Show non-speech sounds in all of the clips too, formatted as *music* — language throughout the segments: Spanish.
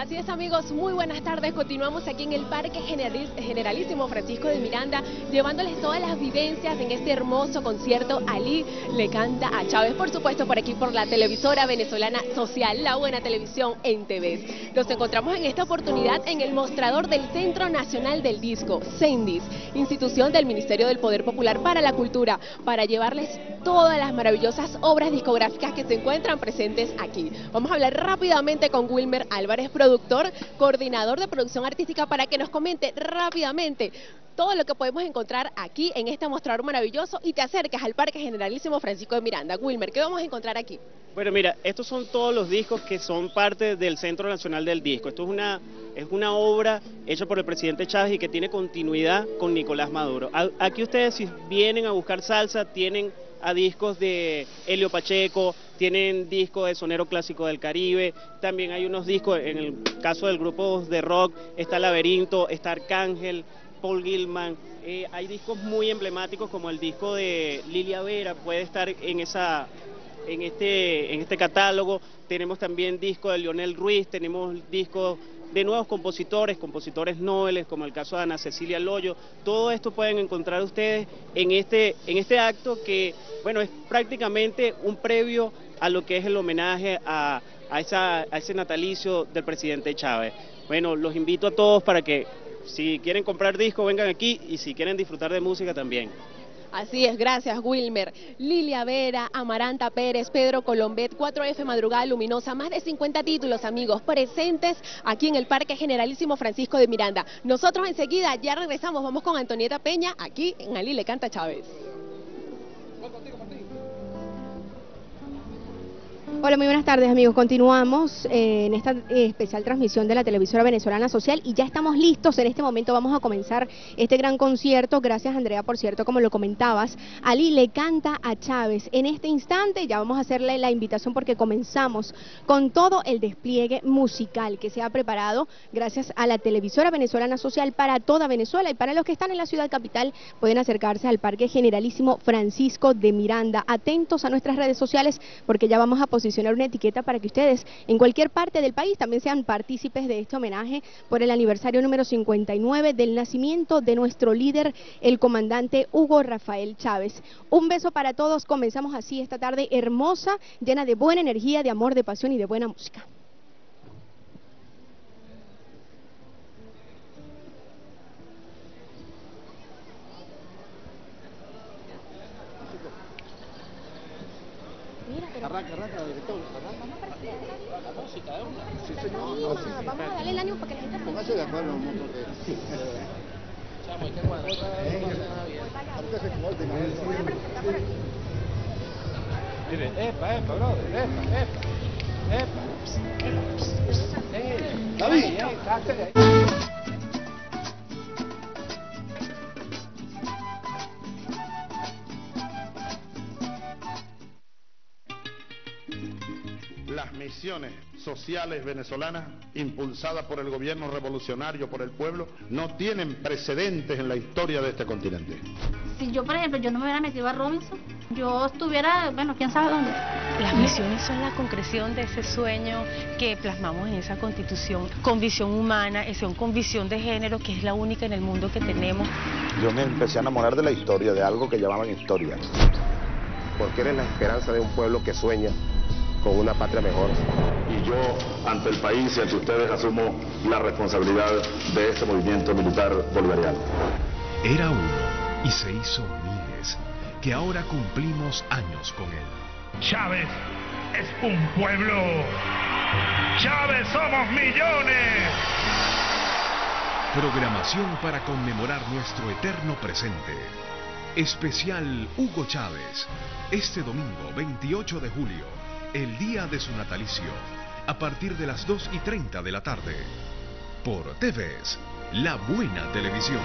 Así es amigos, muy buenas tardes. Continuamos aquí en el Parque Generalísimo Francisco de Miranda, llevándoles todas las vivencias en este hermoso concierto. Ali le canta a Chávez, por supuesto, por aquí por la televisora venezolana social, la buena televisión en TV. Nos encontramos en esta oportunidad en el mostrador del Centro Nacional del Disco, CENDIS, institución del Ministerio del Poder Popular para la Cultura, para llevarles todas las maravillosas obras discográficas que se encuentran presentes aquí. Vamos a hablar rápidamente con Wilmer Álvarez, productor, coordinador de producción artística, para que nos comente rápidamente todo lo que podemos encontrar aquí en este mostrador maravilloso y te acercas al Parque Generalísimo Francisco de Miranda. Wilmer, ¿qué vamos a encontrar aquí? Bueno, mira, estos son todos los discos que son parte del Centro Nacional del Disco. Esto es una, es una obra hecha por el presidente Chávez y que tiene continuidad con Nicolás Maduro. Aquí ustedes si vienen a buscar salsa, tienen a discos de Helio Pacheco, tienen discos de Sonero Clásico del Caribe, también hay unos discos, en el caso del grupo de rock, está Laberinto, está Arcángel, Paul Gilman, eh, hay discos muy emblemáticos como el disco de Lilia Vera, puede estar en esa en este, en este catálogo, tenemos también discos de Lionel Ruiz, tenemos discos de nuevos compositores, compositores nobles, como el caso de Ana Cecilia Loyo. Todo esto pueden encontrar ustedes en este, en este acto que, bueno, es prácticamente un previo a lo que es el homenaje a, a, esa, a ese natalicio del presidente Chávez. Bueno, los invito a todos para que si quieren comprar disco vengan aquí y si quieren disfrutar de música también. Así es, gracias Wilmer. Lilia Vera, Amaranta Pérez, Pedro Colombet, 4F Madrugada Luminosa, más de 50 títulos, amigos, presentes aquí en el Parque Generalísimo Francisco de Miranda. Nosotros enseguida ya regresamos, vamos con Antonieta Peña, aquí en Ali Le Canta Chávez. Hola, muy buenas tardes amigos. Continuamos eh, en esta eh, especial transmisión de la televisora venezolana social y ya estamos listos. En este momento vamos a comenzar este gran concierto. Gracias Andrea, por cierto, como lo comentabas. Ali le canta a Chávez. En este instante ya vamos a hacerle la invitación porque comenzamos con todo el despliegue musical que se ha preparado gracias a la televisora venezolana social para toda Venezuela y para los que están en la ciudad capital pueden acercarse al Parque Generalísimo Francisco de Miranda. Atentos a nuestras redes sociales porque ya vamos a posicionar una etiqueta para que ustedes en cualquier parte del país también sean partícipes de este homenaje por el aniversario número 59 del nacimiento de nuestro líder, el comandante Hugo Rafael Chávez. Un beso para todos, comenzamos así esta tarde hermosa, llena de buena energía, de amor, de pasión y de buena música. Arranca, arranca, director. Vamos a La música de una. Sí, señor. sí, sí, vamos a darle el ánimo para que la un montón de... Chamo, cuadrar. Ahorita se corte. Mire, epa, epa, brother, epa, epa, epa. David. Las misiones sociales venezolanas impulsadas por el gobierno revolucionario, por el pueblo, no tienen precedentes en la historia de este continente. Si yo, por ejemplo, yo no me hubiera metido a Robinson, yo estuviera, bueno, quién sabe dónde. Las misiones son la concreción de ese sueño que plasmamos en esa constitución, con visión humana, con visión de género, que es la única en el mundo que tenemos. Yo me empecé a enamorar de la historia, de algo que llamaban historia. Porque eres la esperanza de un pueblo que sueña con una patria mejor. Y yo, ante el país y ante ustedes, asumo la responsabilidad de este movimiento militar bolivariano. Era uno y se hizo miles, que ahora cumplimos años con él. Chávez es un pueblo. Chávez somos millones. Programación para conmemorar nuestro eterno presente. Especial Hugo Chávez. Este domingo 28 de julio el día de su natalicio, a partir de las 2 y 30 de la tarde, por TVS, la buena televisión.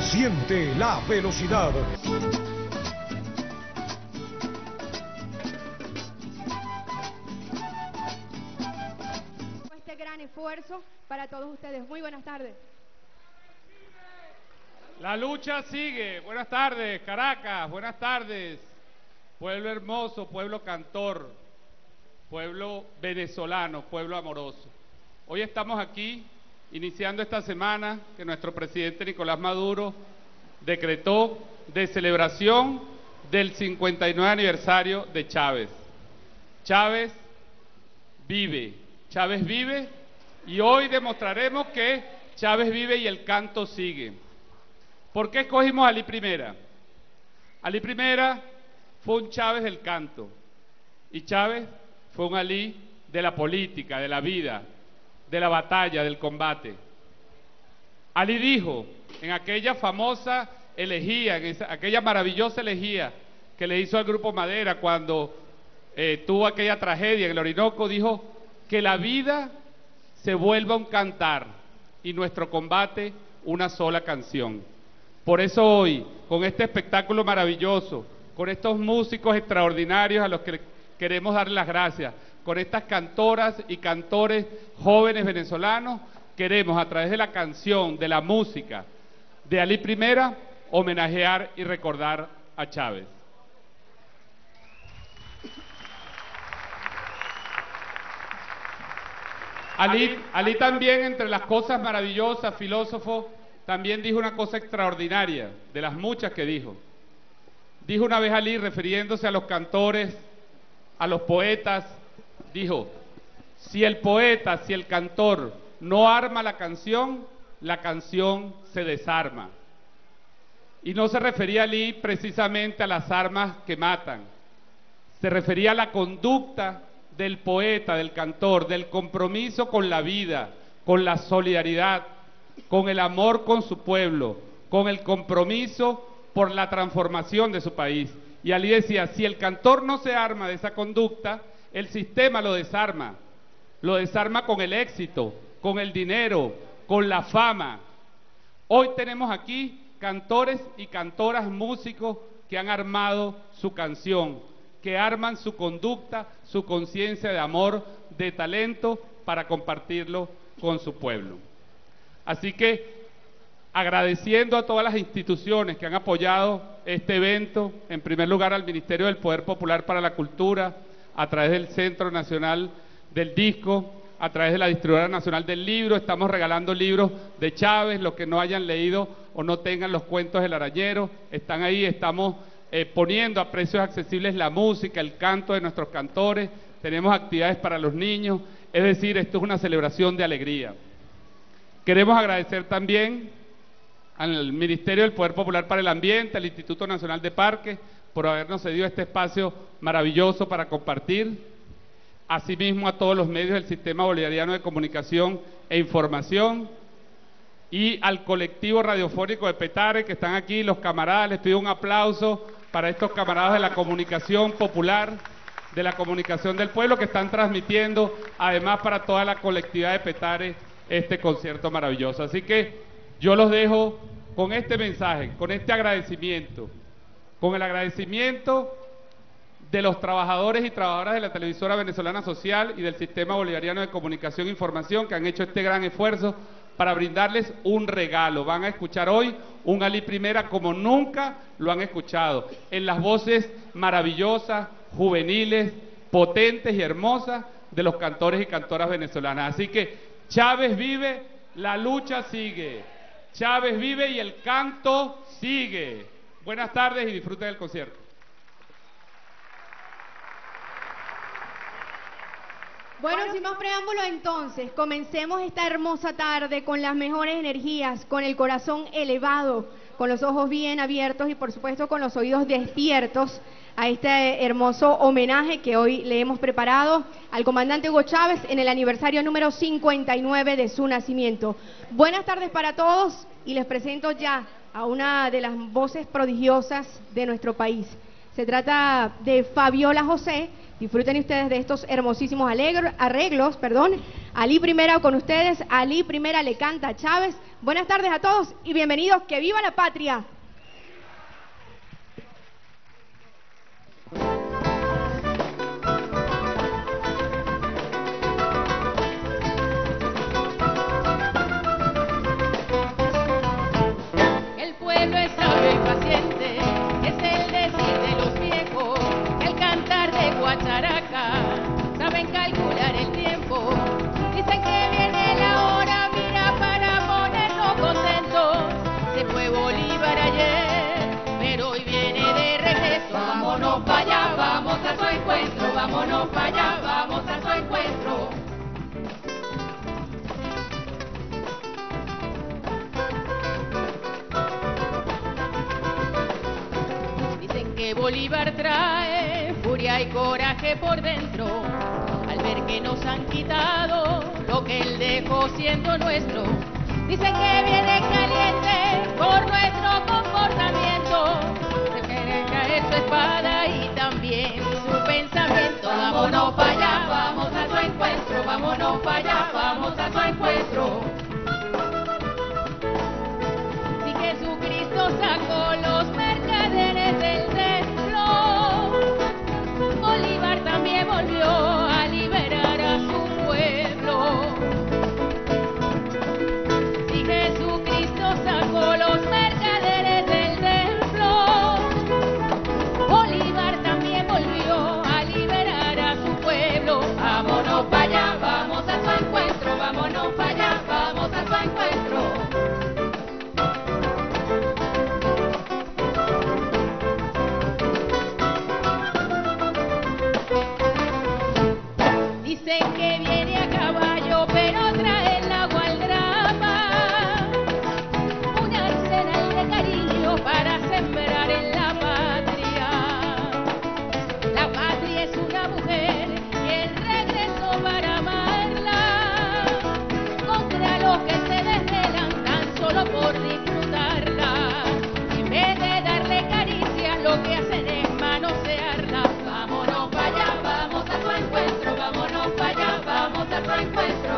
Siente la velocidad. Este gran esfuerzo para todos ustedes. Muy buenas tardes. La lucha sigue. Buenas tardes, Caracas. Buenas tardes. Pueblo hermoso, pueblo cantor, pueblo venezolano, pueblo amoroso. Hoy estamos aquí iniciando esta semana que nuestro presidente Nicolás Maduro decretó de celebración del 59 aniversario de Chávez. Chávez vive, Chávez vive y hoy demostraremos que Chávez vive y el canto sigue. ¿Por qué escogimos a Ali Primera? Ali Primera fue un Chávez del canto y Chávez fue un Ali de la política, de la vida, de la batalla, del combate. Ali dijo en aquella famosa elegía, en aquella maravillosa elegía que le hizo al Grupo Madera cuando eh, tuvo aquella tragedia en el Orinoco, dijo que la vida se vuelva un cantar y nuestro combate una sola canción. Por eso hoy, con este espectáculo maravilloso, con estos músicos extraordinarios a los que queremos dar las gracias, con estas cantoras y cantores jóvenes venezolanos, queremos a través de la canción, de la música de Ali Primera, homenajear y recordar a Chávez. Ali, Ali también, entre las cosas maravillosas, filósofo, también dijo una cosa extraordinaria, de las muchas que dijo. Dijo una vez Ali, refiriéndose a los cantores, a los poetas, dijo, si el poeta, si el cantor no arma la canción, la canción se desarma. Y no se refería Ali precisamente a las armas que matan, se refería a la conducta del poeta, del cantor, del compromiso con la vida, con la solidaridad, con el amor con su pueblo, con el compromiso por la transformación de su país. Y Ali decía, si el cantor no se arma de esa conducta, el sistema lo desarma. Lo desarma con el éxito, con el dinero, con la fama. Hoy tenemos aquí cantores y cantoras músicos que han armado su canción, que arman su conducta, su conciencia de amor, de talento para compartirlo con su pueblo. Así que agradeciendo a todas las instituciones que han apoyado este evento, en primer lugar al Ministerio del Poder Popular para la Cultura, a través del Centro Nacional del Disco, a través de la Distribuidora Nacional del Libro, estamos regalando libros de Chávez, los que no hayan leído o no tengan los cuentos del arañero, están ahí, estamos eh, poniendo a precios accesibles la música, el canto de nuestros cantores, tenemos actividades para los niños, es decir, esto es una celebración de alegría. Queremos agradecer también al Ministerio del Poder Popular para el Ambiente, al Instituto Nacional de Parques, por habernos cedido este espacio maravilloso para compartir. Asimismo a todos los medios del Sistema Bolivariano de Comunicación e Información y al colectivo radiofónico de Petare que están aquí, los camaradas, les pido un aplauso para estos camaradas de la comunicación popular, de la comunicación del pueblo que están transmitiendo, además para toda la colectividad de Petare este concierto maravilloso. Así que yo los dejo con este mensaje, con este agradecimiento, con el agradecimiento de los trabajadores y trabajadoras de la televisora venezolana social y del sistema bolivariano de comunicación e información que han hecho este gran esfuerzo para brindarles un regalo. Van a escuchar hoy un Ali Primera como nunca lo han escuchado, en las voces maravillosas, juveniles, potentes y hermosas de los cantores y cantoras venezolanas. Así que Chávez vive, la lucha sigue. Chávez vive y el canto sigue. Buenas tardes y disfruten del concierto. Bueno, sin más preámbulo entonces, comencemos esta hermosa tarde con las mejores energías, con el corazón elevado, con los ojos bien abiertos y por supuesto con los oídos despiertos a este hermoso homenaje que hoy le hemos preparado al comandante Hugo Chávez en el aniversario número 59 de su nacimiento. Buenas tardes para todos y les presento ya a una de las voces prodigiosas de nuestro país. Se trata de Fabiola José. Disfruten ustedes de estos hermosísimos arreglos, perdón. Ali Primera con ustedes, Ali Primera le canta a Chávez. Buenas tardes a todos y bienvenidos. ¡Que viva la patria! Guacharaca, saben calcular el tiempo. Dicen que viene la hora, mira, para ponernos contentos. Se fue Bolívar ayer, pero hoy viene de regreso. Vámonos para allá, vamos a su encuentro, vámonos para allá, vamos a su encuentro. Dicen que Bolívar trae furia y coraje por dentro al ver que nos han quitado lo que él dejó siendo nuestro. Dicen que viene caliente por nuestro comportamiento. Se quiere su espada y también su pensamiento. Vámonos para allá, vamos a su encuentro, vámonos para allá, vamos a su encuentro. Si Jesucristo sacó los mercaderes del encuentro.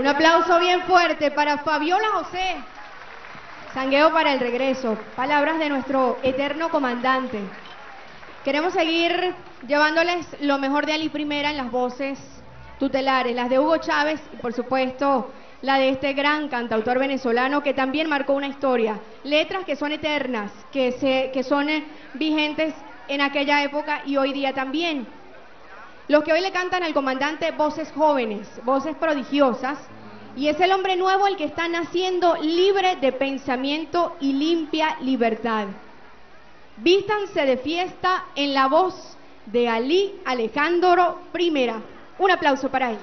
Un aplauso bien fuerte para Fabiola José. Sangueo para el regreso. Palabras de nuestro eterno comandante. Queremos seguir llevándoles lo mejor de Ali Primera en las voces tutelares, las de Hugo Chávez y por supuesto la de este gran cantautor venezolano que también marcó una historia. Letras que son eternas, que, que son eh, vigentes en aquella época y hoy día también. Los que hoy le cantan al comandante voces jóvenes, voces prodigiosas, y es el hombre nuevo el que está naciendo libre de pensamiento y limpia libertad. Vístanse de fiesta en la voz de Ali Alejandro I. Un aplauso para él.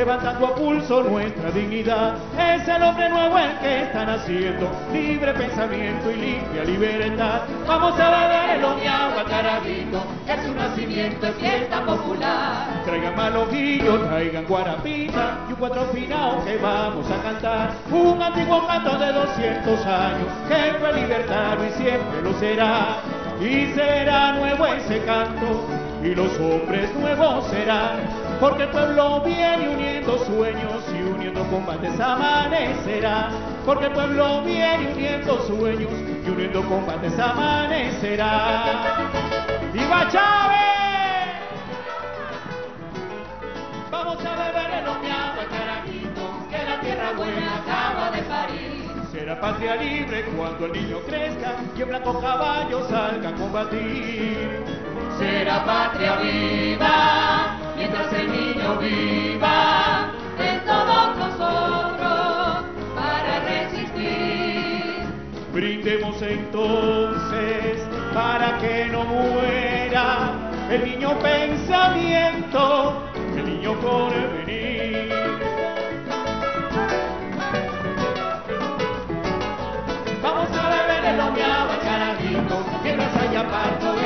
Levantando a pulso nuestra dignidad. Es el hombre nuevo el que está naciendo, libre pensamiento y limpia libertad. Vamos a beber el oñagua que su nacimiento es fiesta popular. Traigan malojillo, traigan guarapita y un cuatro finao que vamos a cantar. Un antiguo canto de 200 años que fue libertario y siempre lo será. Y será nuevo ese canto y los hombres nuevos serán. Porque el pueblo viene uniendo sueños y uniendo combates amanecerá. Porque el pueblo viene uniendo sueños y uniendo combates amanecerá. ¡Viva Chávez! Vamos a beber el oñagua, carajito, que la tierra buena acaba de parir. Será patria libre cuando el niño crezca y el blanco caballo salga a combatir. Será patria viva mientras el niño viva en todos nosotros para resistir. Brindemos entonces para que no muera el niño pensamiento, el niño porvenir. Vamos a beber el oñaba, carajito, mientras haya parto,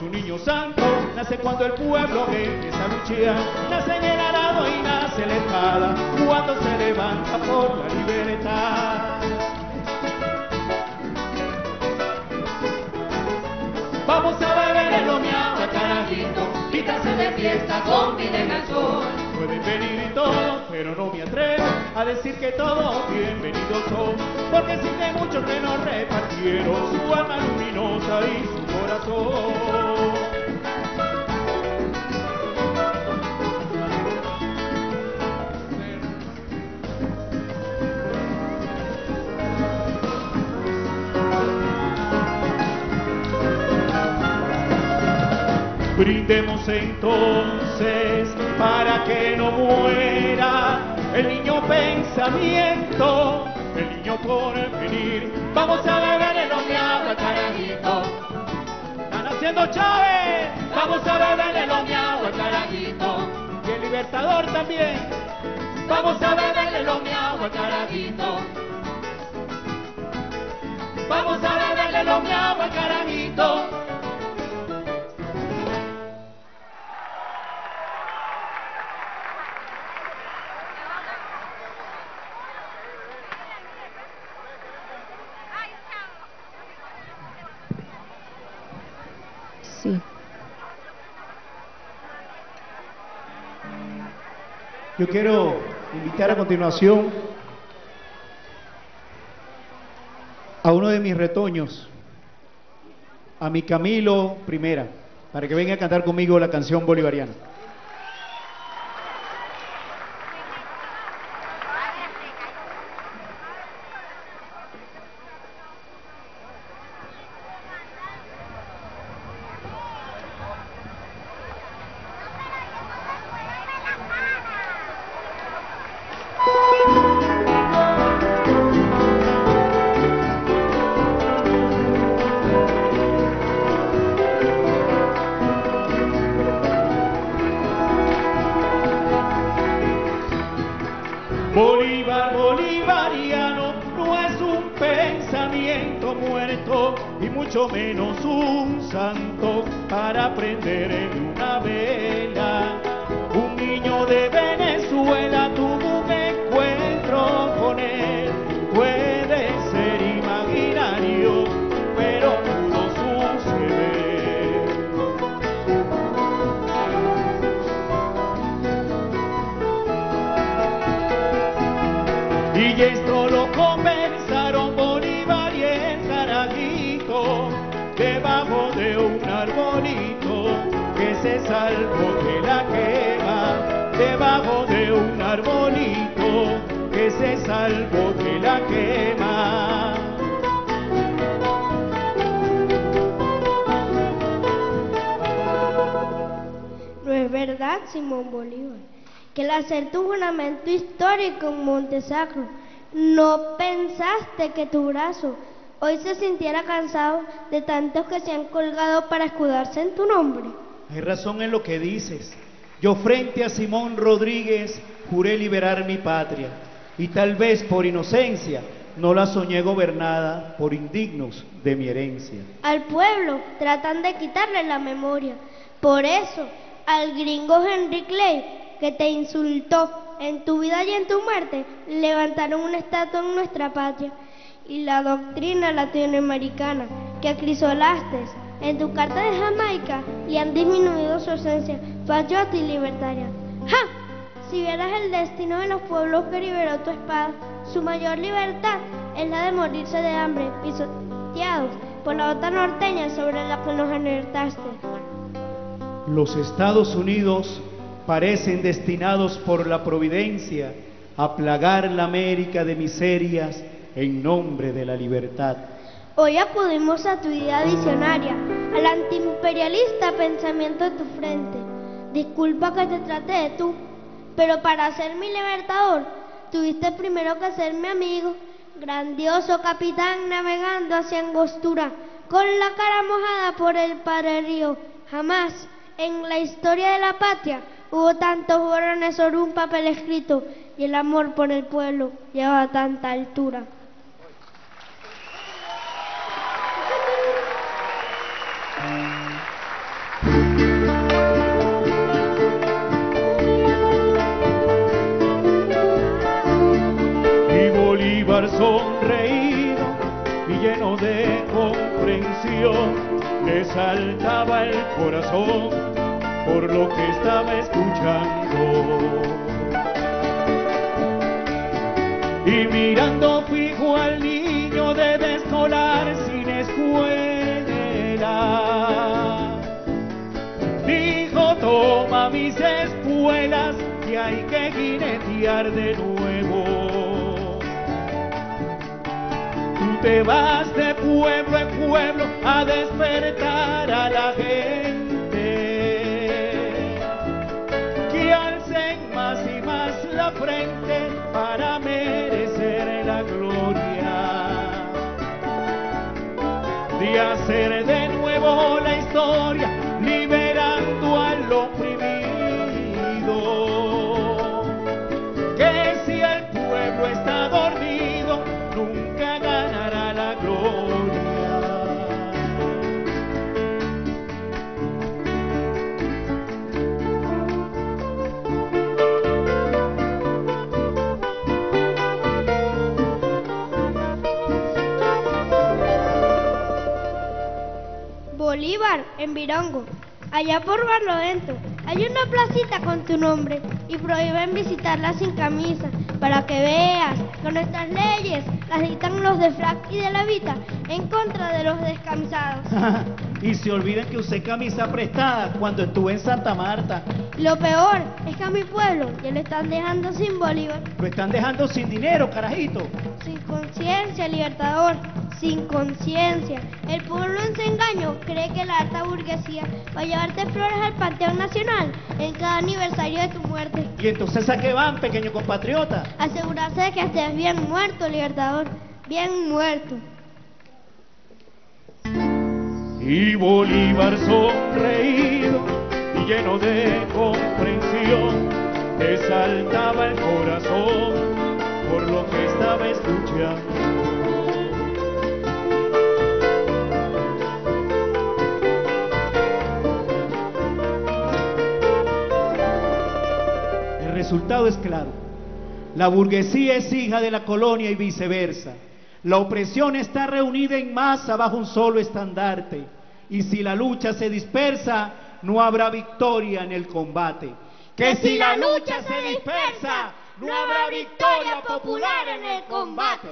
es un niño santo, nace cuando el pueblo empieza a luchar, nace en el arado y nace la espada, cuando se levanta por la libertad. Vamos a beber el oñaba, carajito, Quítase de fiesta, conviden al sol. Pueden venir y todo, pero no me atrevo a decir que todos bienvenidos son, porque existe muchos que nos repartieron su alma luminosa y su. Brindemos entonces para que no muera el niño pensamiento, el niño por venir. Vamos a beber el oñagua, carajito. Haciendo Chávez. Vamos a beber el oñagua, carajito. Y el Libertador también. Vamos a beber el oñagua, carajito. Vamos a beber el oñagua, carajito. Yo quiero invitar a continuación a uno de mis retoños, a mi Camilo Primera, para que venga a cantar conmigo la canción bolivariana. Simón Bolívar, que el hacer tu juramento histórico en Montesacro, no pensaste que tu brazo hoy se sintiera cansado de tantos que se han colgado para escudarse en tu nombre. Hay razón en lo que dices. Yo frente a Simón Rodríguez juré liberar mi patria y tal vez por inocencia no la soñé gobernada por indignos de mi herencia. Al pueblo tratan de quitarle la memoria. Por eso, al gringo Henry Clay, que te insultó en tu vida y en tu muerte, levantaron una estatua en nuestra patria. Y la doctrina latinoamericana que acrisolaste en tu carta de Jamaica y han disminuido su esencia patriota y libertaria. ¡Ja! Si vieras el destino de los pueblos que liberó tu espada, su mayor libertad es la de morirse de hambre, pisoteados por la bota norteña sobre la que nos alertaste. Los Estados Unidos parecen destinados por la providencia a plagar la América de miserias en nombre de la libertad. Hoy acudimos a tu idea visionaria, al antiimperialista pensamiento de tu frente. Disculpa que te trate de tú, pero para ser mi libertador, tuviste primero que ser mi amigo, grandioso capitán navegando hacia Angostura, con la cara mojada por el Padre Río. Jamás en la historia de la patria hubo tantos borrones sobre un papel escrito y el amor por el pueblo lleva a tanta altura. Y Bolívar sonreído y lleno de comprensión le saltaba el corazón por lo que estaba escuchando. Y mirando fijo al niño de escolar sin escuela, dijo toma mis espuelas que hay que jinetear de nuevo. Te vas de pueblo en pueblo a despertar a la gente. Que alcen más y más la frente para merecer la gloria. De hacer de nuevo la historia, En Virongo, allá por Barlovento, hay una placita con tu nombre y prohíben visitarla sin camisa para que veas que nuestras leyes las dictan los de frac y de la vita en contra de los descamisados. *laughs* y se olviden que usé camisa prestada cuando estuve en Santa Marta. Lo peor es que a mi pueblo ya lo están dejando sin Bolívar, Lo están dejando sin dinero, carajito. sin conciencia, libertador, sin conciencia. El pueblo en su engaño cree que la alta burguesía va a llevarte flores al Panteón Nacional en cada aniversario de tu muerte. ¿Y entonces a qué van, pequeño compatriota? Asegurarse de que estés bien muerto, libertador, bien muerto. Y Bolívar sonreído y lleno de comprensión, le saltaba el corazón por lo que estaba escuchando. Resultado es claro. La burguesía es hija de la colonia y viceversa. La opresión está reunida en masa bajo un solo estandarte. Y si la lucha se dispersa, no habrá victoria en el combate. Que si la lucha se dispersa, no habrá victoria popular en el combate.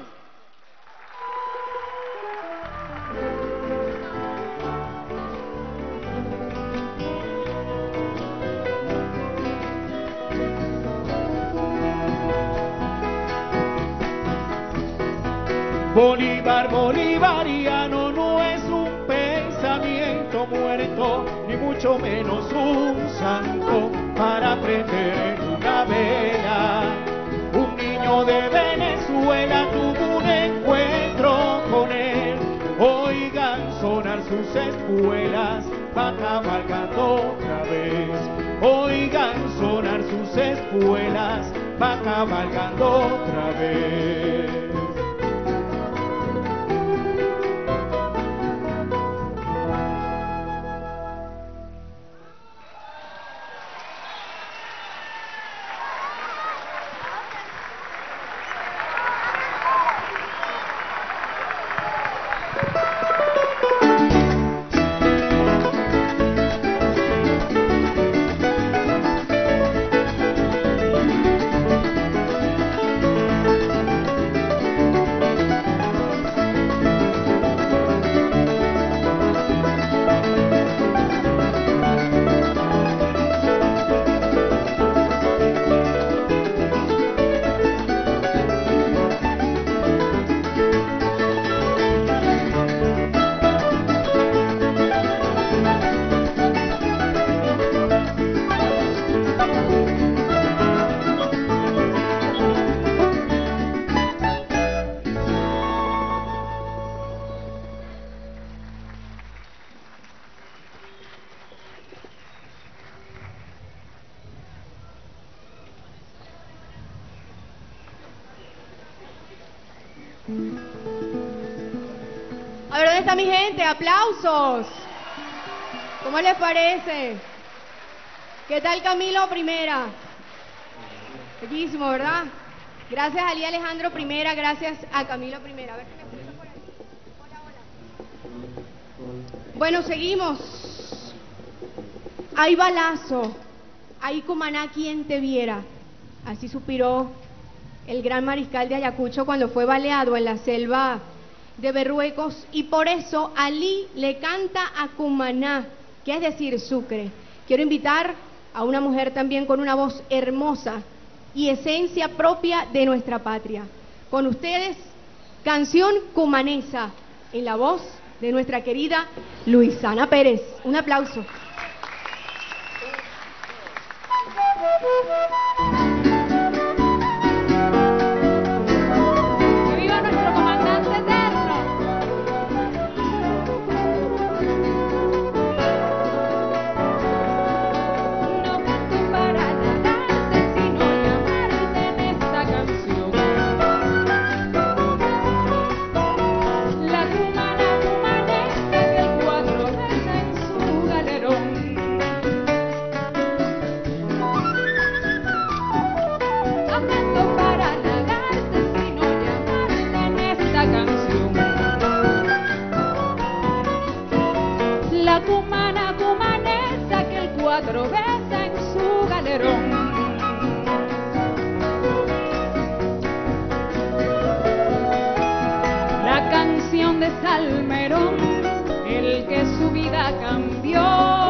Bolívar bolivariano no es un pensamiento muerto, ni mucho menos un santo para prender una vela. Un niño de Venezuela tuvo un encuentro con él, oigan sonar sus escuelas, va cabalgando otra vez. Oigan sonar sus escuelas, va cabalgando otra vez. Mi gente? ¡Aplausos! ¿Cómo les parece? ¿Qué tal Camilo Primera? Bellísimo, ¿verdad? Gracias a Ali Alejandro Primera, gracias a Camilo Primera. A ver, ¿qué me por ahí? Hola, hola. Bueno, seguimos. Hay balazo, hay Cumaná quien te viera. Así suspiró el gran mariscal de Ayacucho cuando fue baleado en la selva de Berruecos y por eso Ali le canta a Cumaná, que es decir, Sucre. Quiero invitar a una mujer también con una voz hermosa y esencia propia de nuestra patria. Con ustedes, canción cumanesa en la voz de nuestra querida Luisana Pérez. Un aplauso. Besa en su galerón. La canción de Salmerón, el que su vida cambió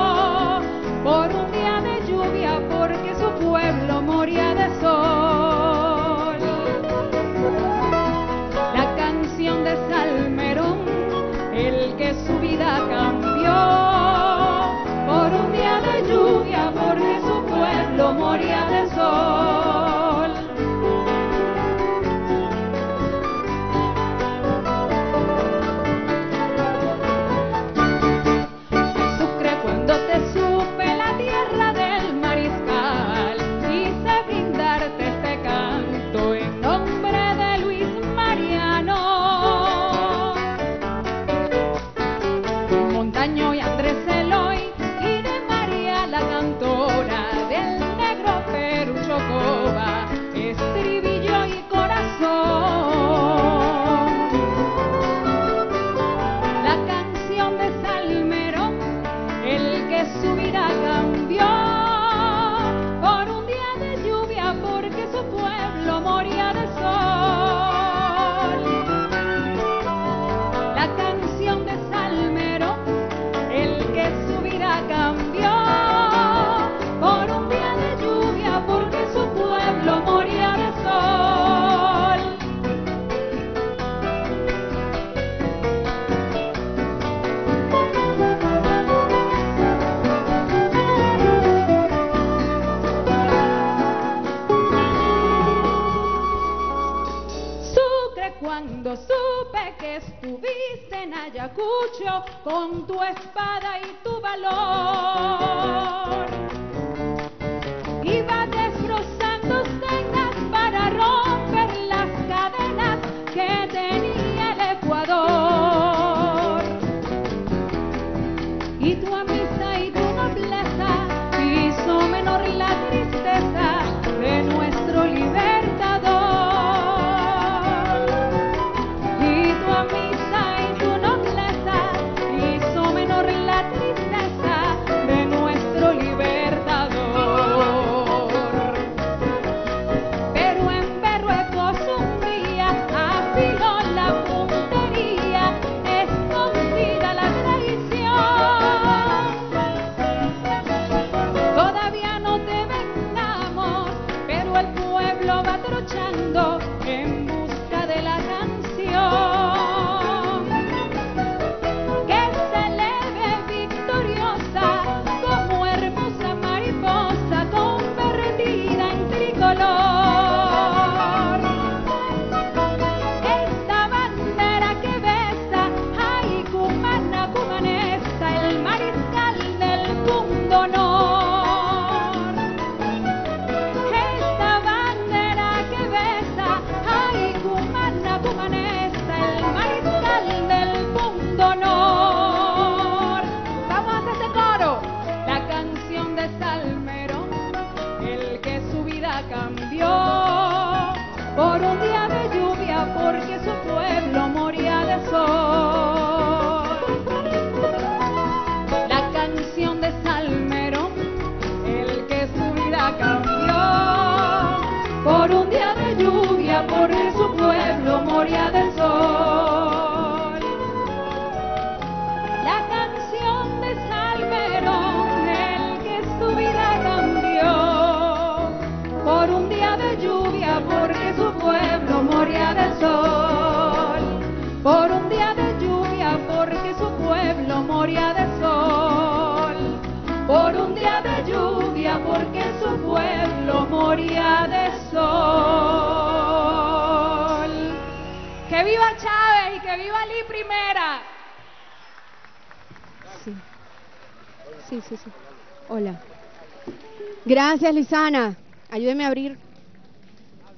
Luisana. Ayúdeme a abrir.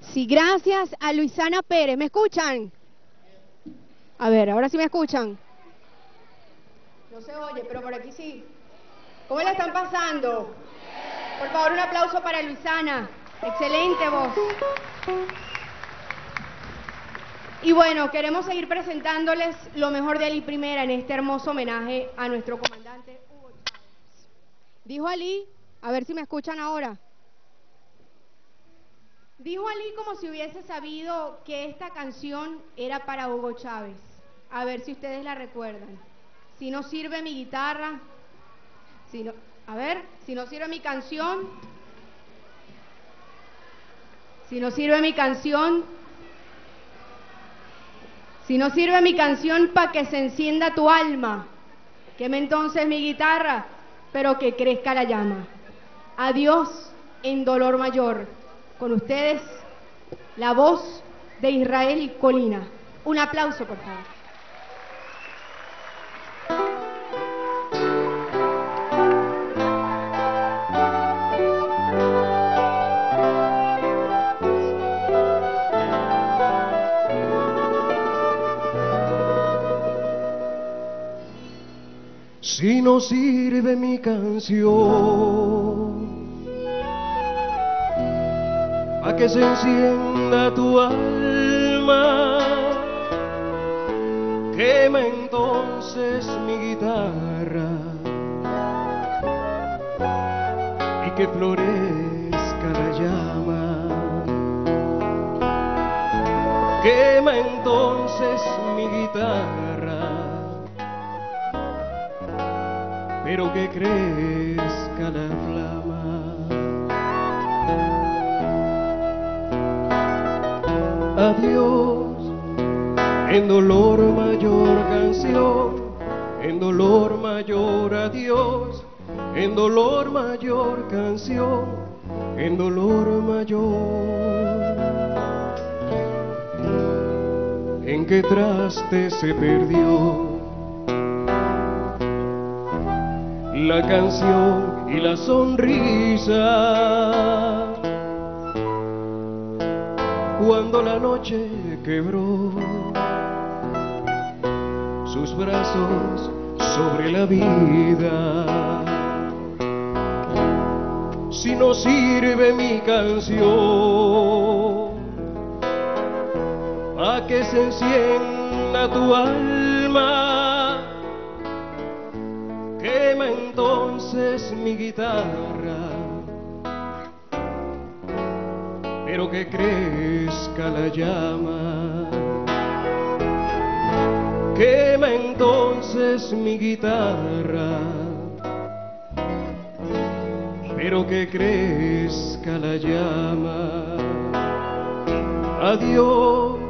Sí, gracias a Luisana Pérez. ¿Me escuchan? A ver, ahora sí me escuchan. No se oye, pero por aquí sí. ¿Cómo la están pasando? Por favor, un aplauso para Luisana. Excelente voz. Y bueno, queremos seguir presentándoles lo mejor de Ali Primera en este hermoso homenaje a nuestro comandante Hugo. Dijo Ali, a ver si me escuchan ahora. Dijo Ali como si hubiese sabido que esta canción era para Hugo Chávez. A ver si ustedes la recuerdan. Si no sirve mi guitarra, si no, a ver, si no sirve mi canción, si no sirve mi canción, si no sirve mi canción para que se encienda tu alma, queme entonces mi guitarra, pero que crezca la llama. Adiós en dolor mayor. Con ustedes, la voz de Israel Colina. Un aplauso, por favor. Si no sirve mi canción, que se encienda tu alma, quema entonces mi guitarra y que florezca la llama. Quema entonces mi guitarra pero que crezca la flama. Adiós, en dolor mayor canción, en dolor mayor adiós, en dolor mayor canción, en dolor mayor. ¿En qué traste se perdió? la canción y la sonrisa. Cuando la noche quebró sus brazos sobre la vida. Si no sirve mi canción, a que se encienda tu alma, quema entonces mi guitarra, pero que crezca la llama. Quema entonces mi guitarra, pero que crezca la llama. Adiós,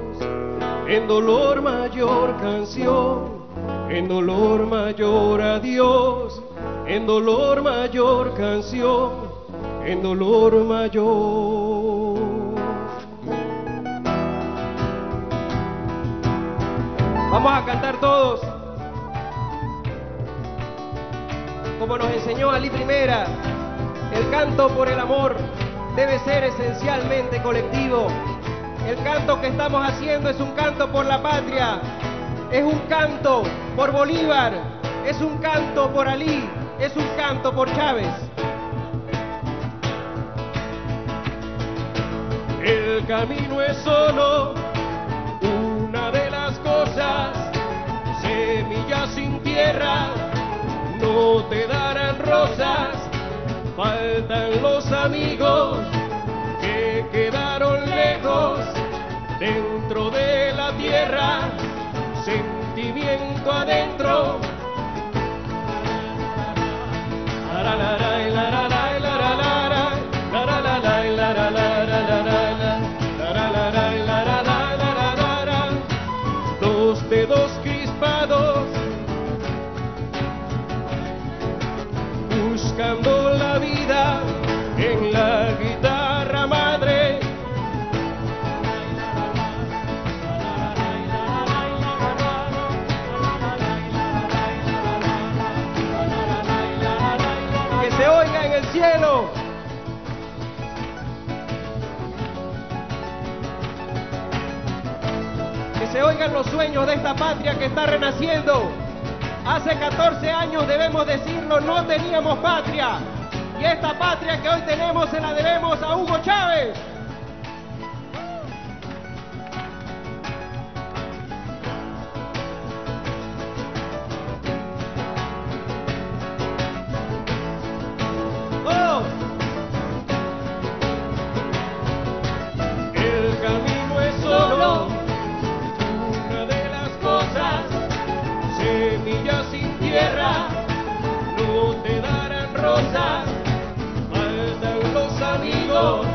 en dolor mayor canción, en dolor mayor adiós, en dolor mayor canción, en dolor mayor. Vamos a cantar todos. Como nos enseñó Ali Primera, el canto por el amor debe ser esencialmente colectivo. El canto que estamos haciendo es un canto por la patria, es un canto por Bolívar, es un canto por Ali, es un canto por Chávez. El camino es solo semillas sin tierra, no te darán rosas, faltan los amigos que quedaron lejos dentro de la tierra, sentimiento adentro. La, la, la, buscando la vida en la guitarra madre. Que se oiga en el cielo. Que se oigan los sueños de esta patria que está renaciendo. Hace 14 años debemos decirlo, no teníamos patria. Y esta patria que hoy tenemos se la debemos a Hugo Chávez. Lord.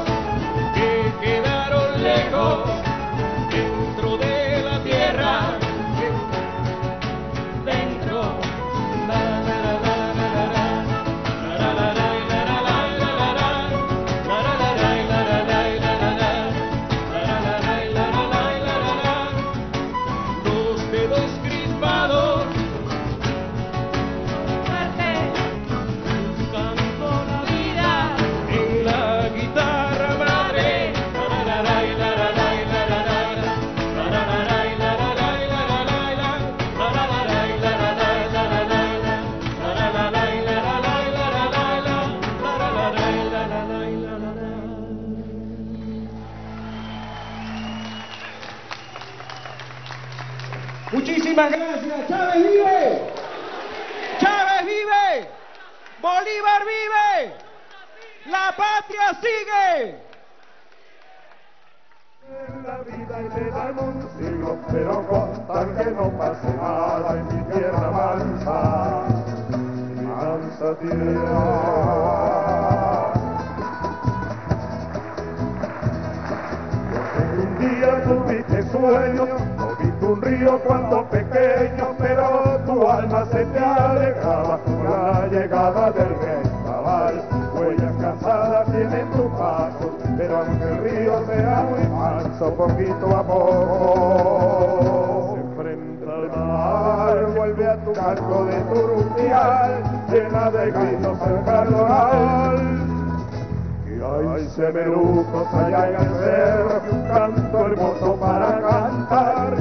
Gracias. Chávez vive. Chávez vive. Bolívar vive. La patria sigue. la vida y le dan un siglo, pero con tal que no pase nada en mi tierra mansa, mi mansa tierra. Un día tuviste sueño, un río cuando pequeño, pero tu alma se te alejaba con la llegada del vendaval. Huellas cansadas tienen tu paso, pero aunque el río sea muy manso, poquito a poco. Se enfrenta al mar, vuelve a tu canto de turundial, llena de gritos el carnaval. Hay semerucos allá en el cerro, un canto hermoso para cantar,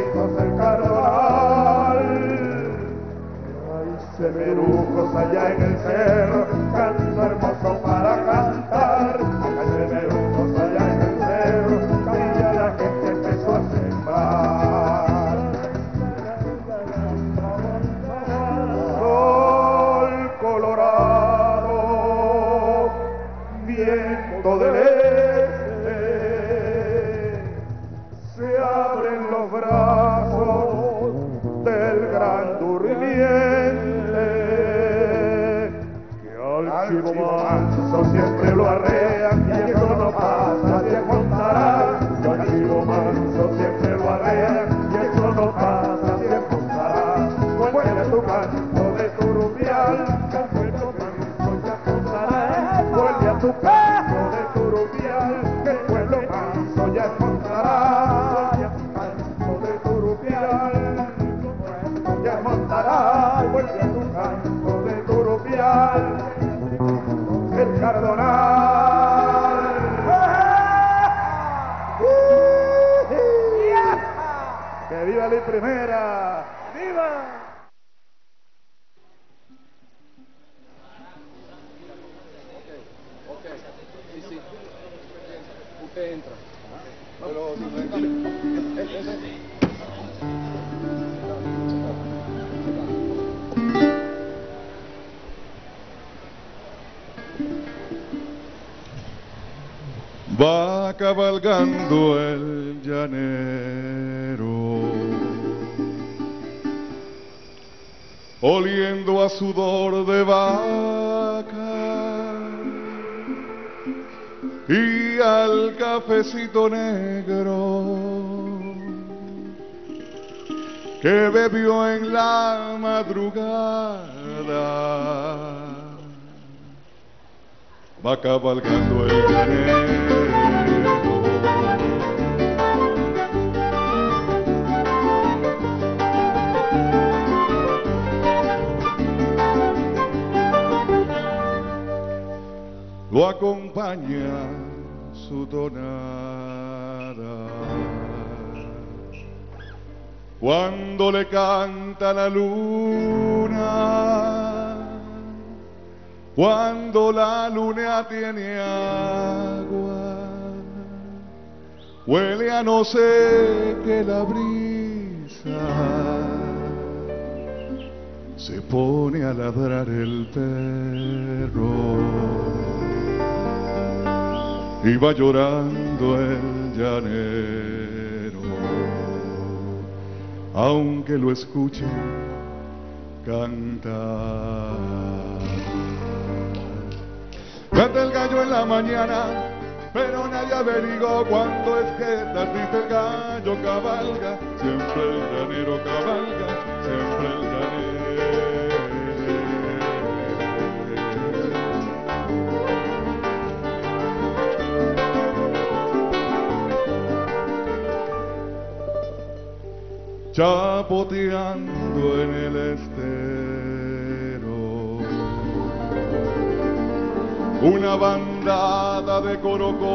pericos el carnaval. Hay semerucos allá en el Va cabalgando el llanero, oliendo a sudor de vaca. Y al cafecito negro que bebió en la madrugada. Va cabalgando el canero. Lo acompaña su. Cuando le canta la luna, cuando la luna tiene agua, huele a no sé que la brisa se pone a ladrar el perro iba llorando el llanero. Aunque lo escuche cantar. Canta el gallo en la mañana, pero nadie averiguó cuándo es que tan triste el gallo cabalga. Siempre el llanero cabalga, siempre el chapoteando en el estero. Una bandada de corocoras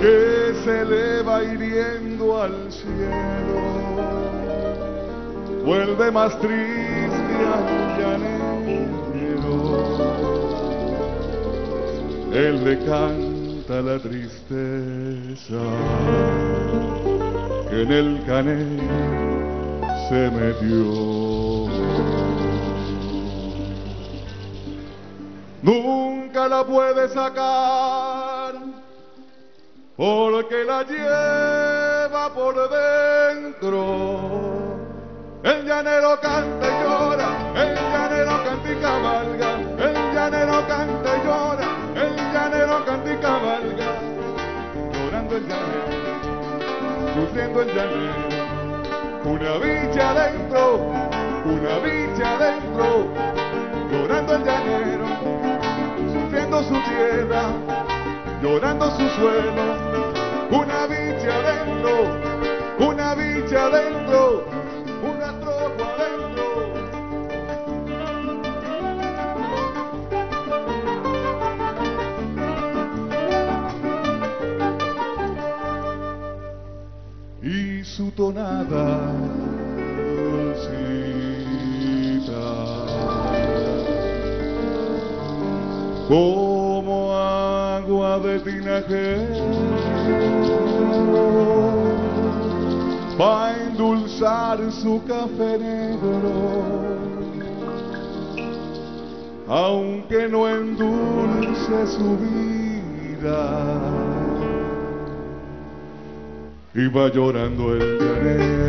que se eleva hiriendo al cielo, vuelve más triste al llanero. Él le la tristeza que en el canel se metió. Nunca la puede sacar porque la lleva por dentro. El llanero canta y llora, el llanero canta y cabalga, el llanero canta y llora, llorando el llanero, sufriendo el llanero, una bicha adentro, una bicha adentro, llorando el llanero, sufriendo su tierra, llorando su suelo, una bicha adentro, una bicha adentro, una tropa adentro. Su tonada dulcita. Como agua de tinajero pa' endulzar su café negro. Aunque no endulce su vida y va llorando el llanero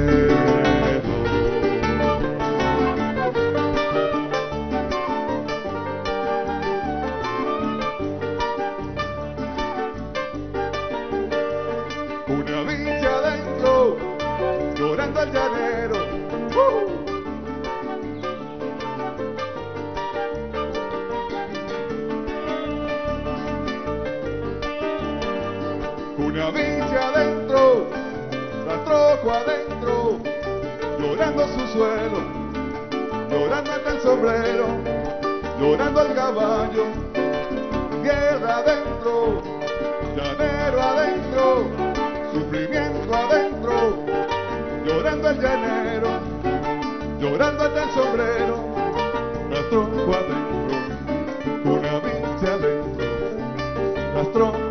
una villa adentro, llorando al llanero. Adentro, llorando su suelo, llorando hasta el sombrero, llorando al caballo, tierra adentro, llanero adentro, sufrimiento adentro, llorando el llanero, llorando hasta el sombrero, rastronco adentro, una bicha adentro, rastronco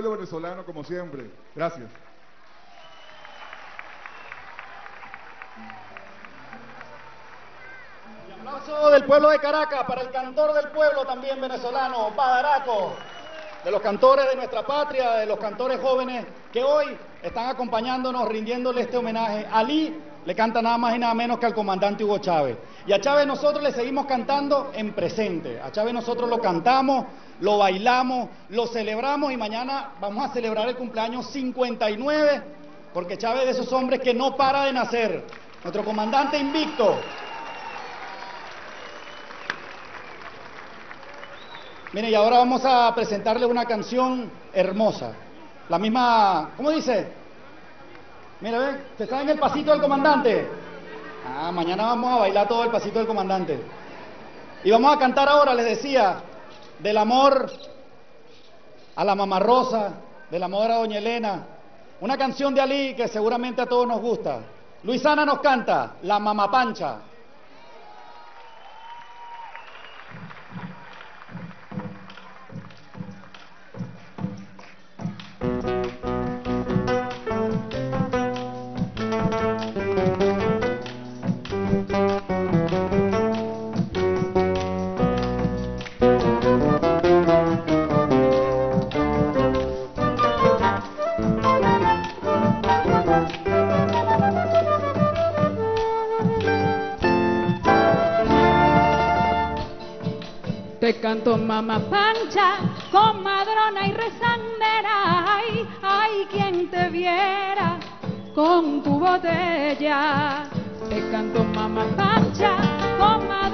pueblo venezolano como siempre. Gracias. Aplauso del pueblo de Caracas para el cantor del pueblo también venezolano, Padaraco, de los cantores de nuestra patria, de los cantores jóvenes que hoy están acompañándonos, rindiéndole este homenaje. Ali le canta nada más y nada menos que al comandante Hugo Chávez. Y a Chávez nosotros le seguimos cantando en presente. A Chávez nosotros lo cantamos, lo bailamos, lo celebramos y mañana vamos a celebrar el cumpleaños 59, porque Chávez es de esos hombres que no para de nacer. Nuestro comandante invicto. Mire, y ahora vamos a presentarle una canción hermosa. La misma, ¿cómo dice? Mira, ve, ¿se está en el pasito del comandante? Ah, mañana vamos a bailar todo el pasito del comandante. Y vamos a cantar ahora, les decía, del amor a la mamá Rosa, del amor a Doña Elena. Una canción de Ali que seguramente a todos nos gusta. Luisana nos canta, La Mamá Pancha. le canto mamá pancha, comadrona y rezandera, ay, ay, quien te viera con tu botella. Te canto mamá pancha, comadrona.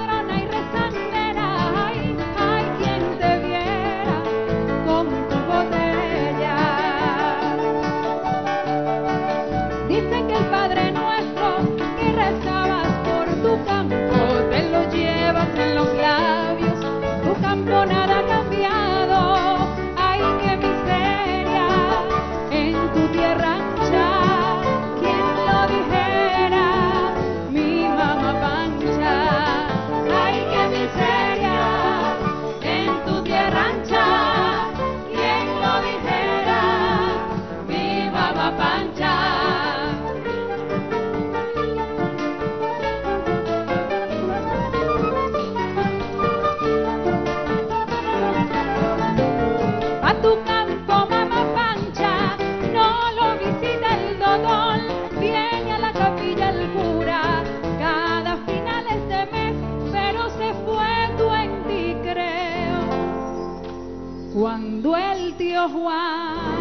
Juan,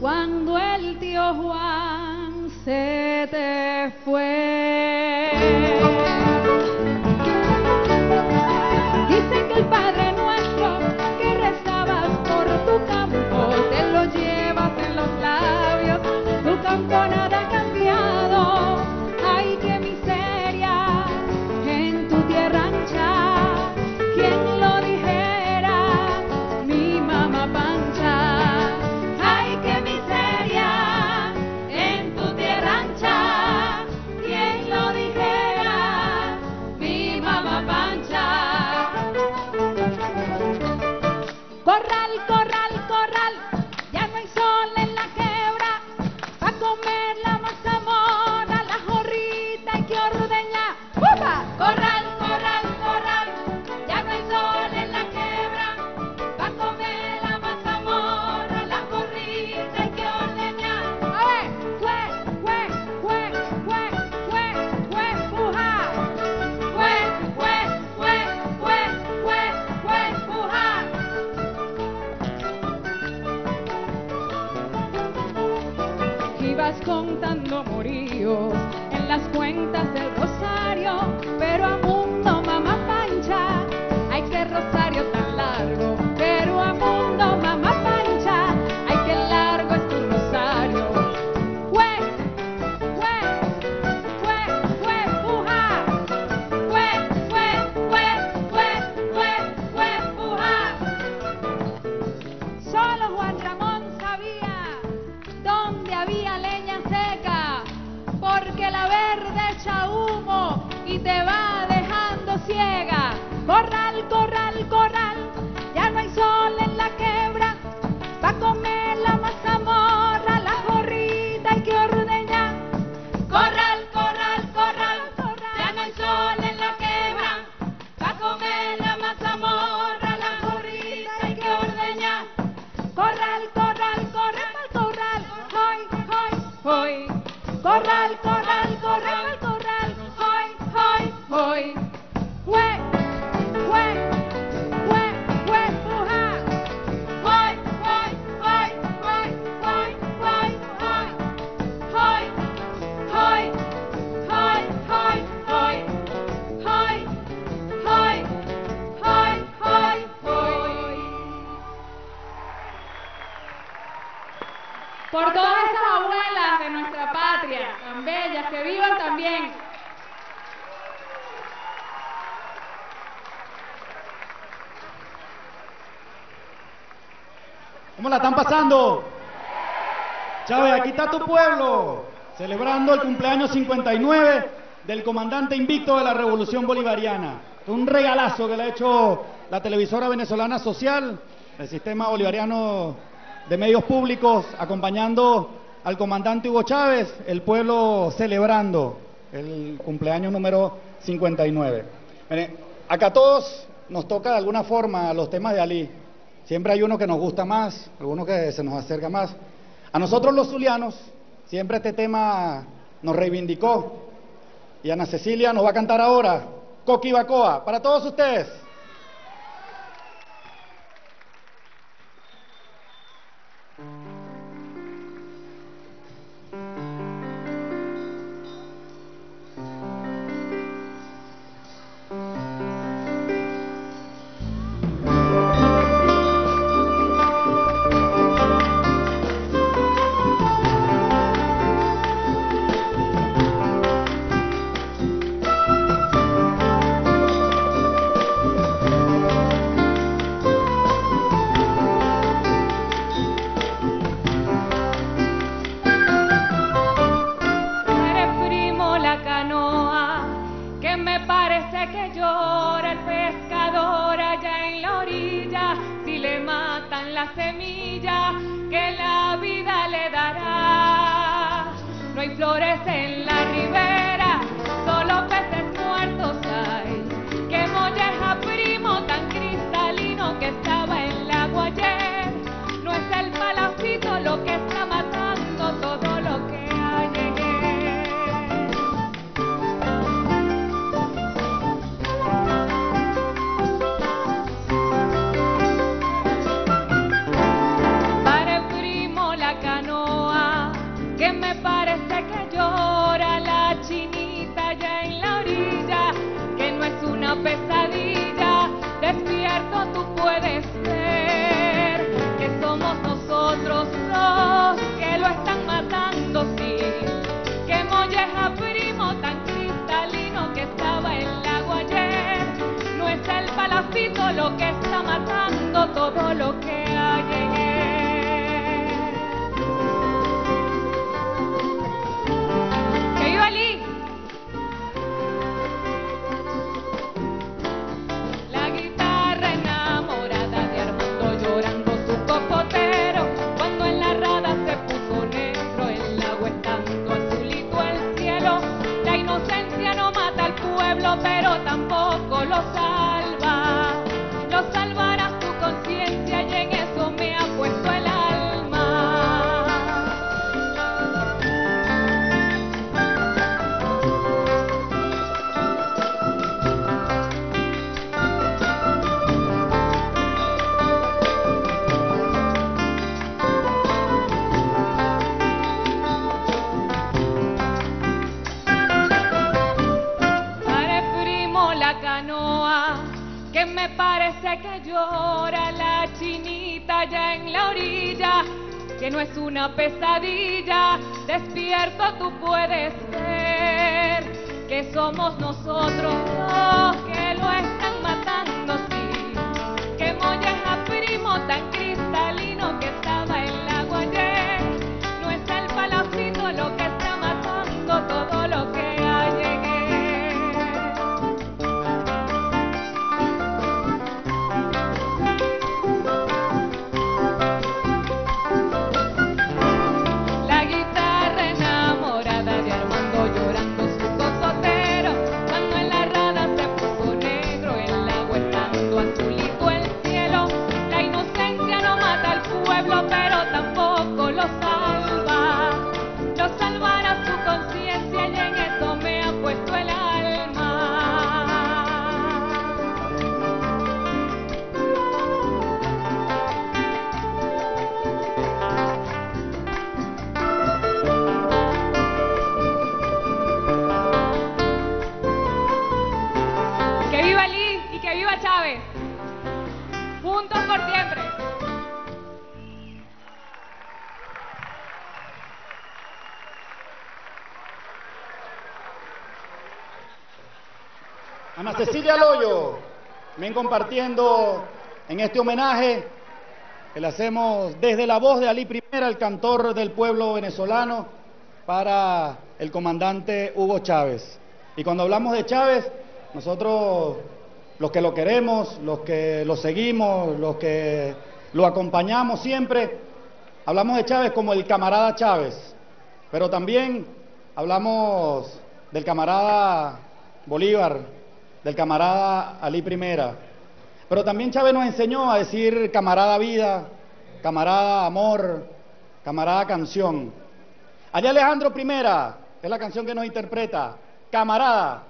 cuando el tío Juan se te fue. están pasando? Chávez, aquí está tu pueblo, celebrando el cumpleaños 59 del comandante invicto de la Revolución Bolivariana. Un regalazo que le ha hecho la televisora venezolana social, el sistema bolivariano de medios públicos, acompañando al comandante Hugo Chávez, el pueblo celebrando el cumpleaños número 59. Acá a todos nos toca de alguna forma los temas de Ali. Siempre hay uno que nos gusta más, alguno que se nos acerca más. A nosotros los zulianos, siempre este tema nos reivindicó. Y Ana Cecilia nos va a cantar ahora Coquibacoa. Para todos ustedes. tampoco lo sabe. que no es una pesadilla, despierto tú puedes ver que somos nosotros los que lo están matando, sí, que molleja primo tan al hoyo. Ven compartiendo en este homenaje que le hacemos desde la voz de Ali Primera, el cantor del pueblo venezolano, para el comandante Hugo Chávez. Y cuando hablamos de Chávez, nosotros, los que lo queremos, los que lo seguimos, los que lo acompañamos siempre, hablamos de Chávez como el camarada Chávez, pero también hablamos del camarada Bolívar, del camarada Ali Primera. Pero también Chávez nos enseñó a decir camarada vida, camarada amor, camarada canción. Allá Alejandro Primera es la canción que nos interpreta, camarada.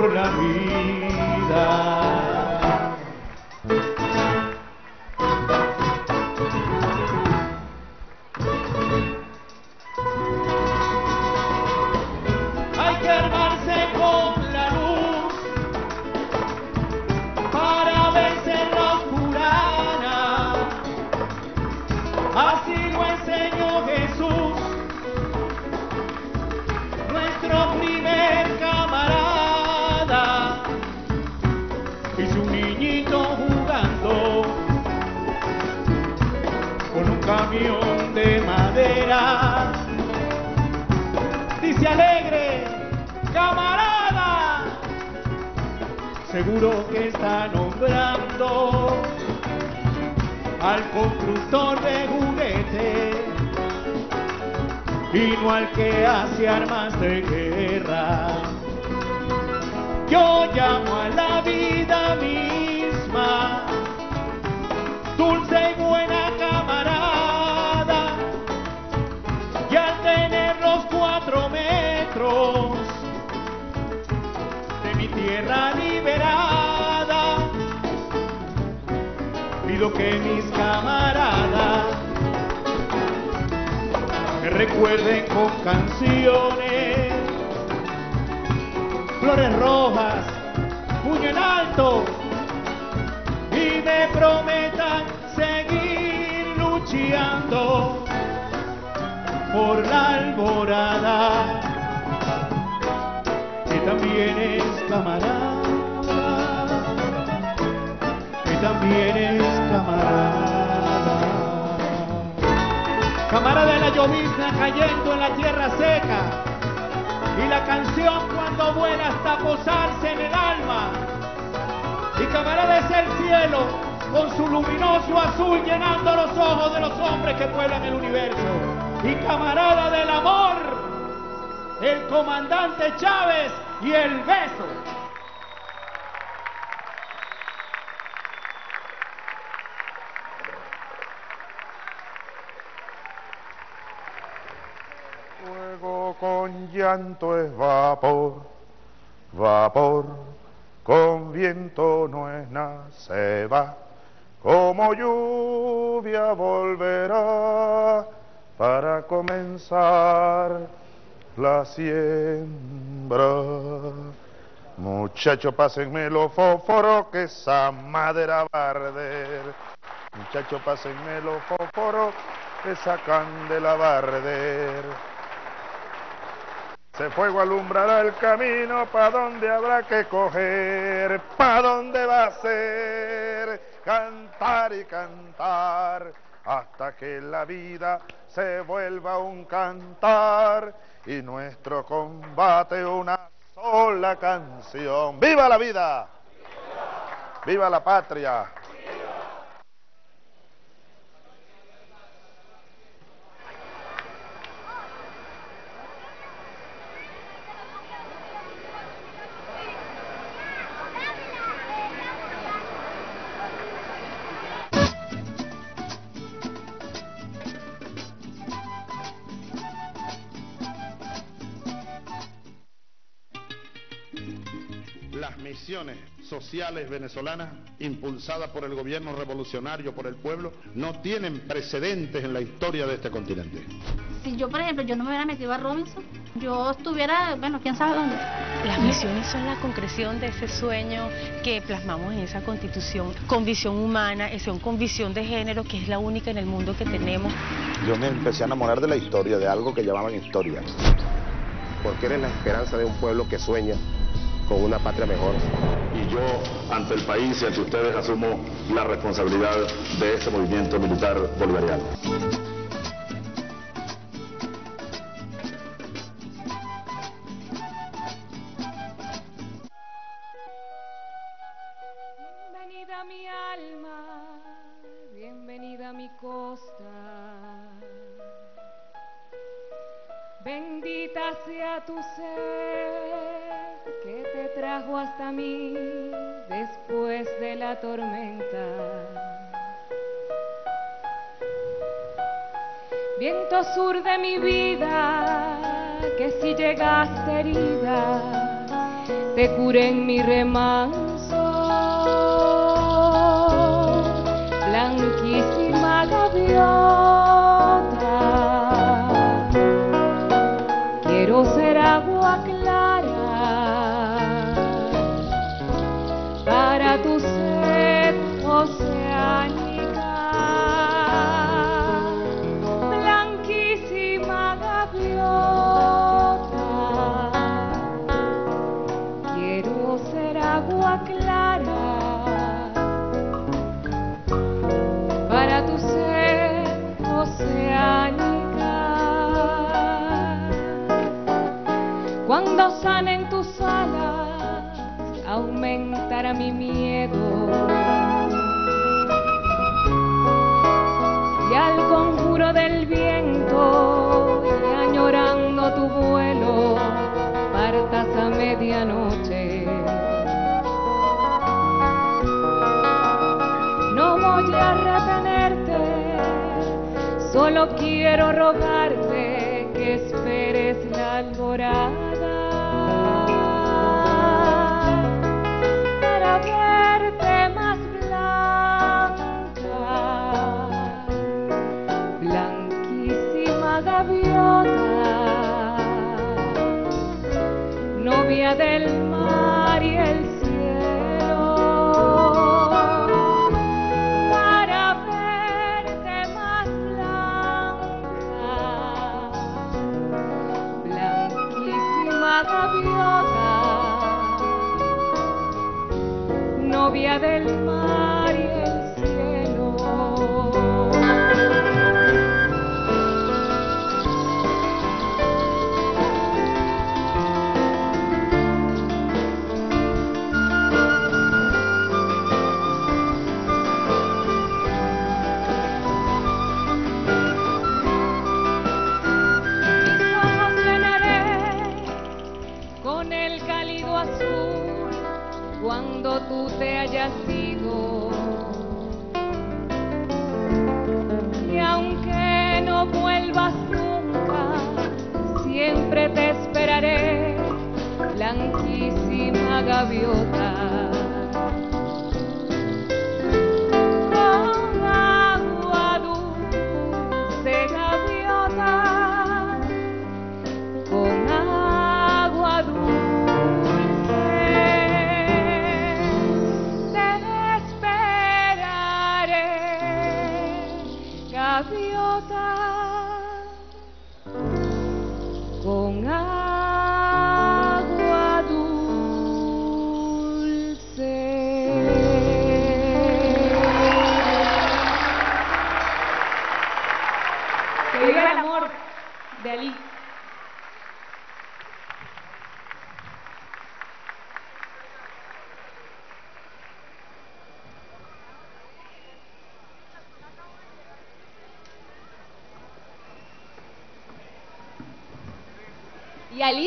por la vida. va, como lluvia volverá para comenzar la siembra. Muchachos, pásenme los fósforos que esa madera va a arder. Muchachos, pásenme los fósforos que esa candela va a arder. Se fuego alumbrará el camino pa' donde habrá que coger, pa' donde va a ser cantar y cantar, hasta que la vida se vuelva un cantar y nuestro combate una sola canción. ¡Viva la vida! ¡Viva la patria! Sociales venezolanas impulsadas por el gobierno revolucionario, por el pueblo, no tienen precedentes en la historia de este continente. Si yo, por ejemplo, yo no me hubiera metido a Robinson, yo estuviera, bueno, quién sabe dónde. Las misiones son la concreción de ese sueño que plasmamos en esa constitución, con visión humana, con visión de género, que es la única en el mundo que tenemos. Yo me empecé a enamorar de la historia, de algo que llamaban historia. Porque eres la esperanza de un pueblo que sueña con una patria mejor. Y yo, ante el país y ante ustedes, asumo la responsabilidad de este movimiento militar bolivariano. Bienvenida mi alma, bienvenida mi costa. Bendita sea tu ser trajo hasta mí después de la tormenta. Viento sur de mi vida, que si llegaste herida, te curé en mi remanso. Mi miedo. Y al conjuro del viento, y añorando tu vuelo, partas a medianoche. No voy a retenerte, solo quiero rogarte del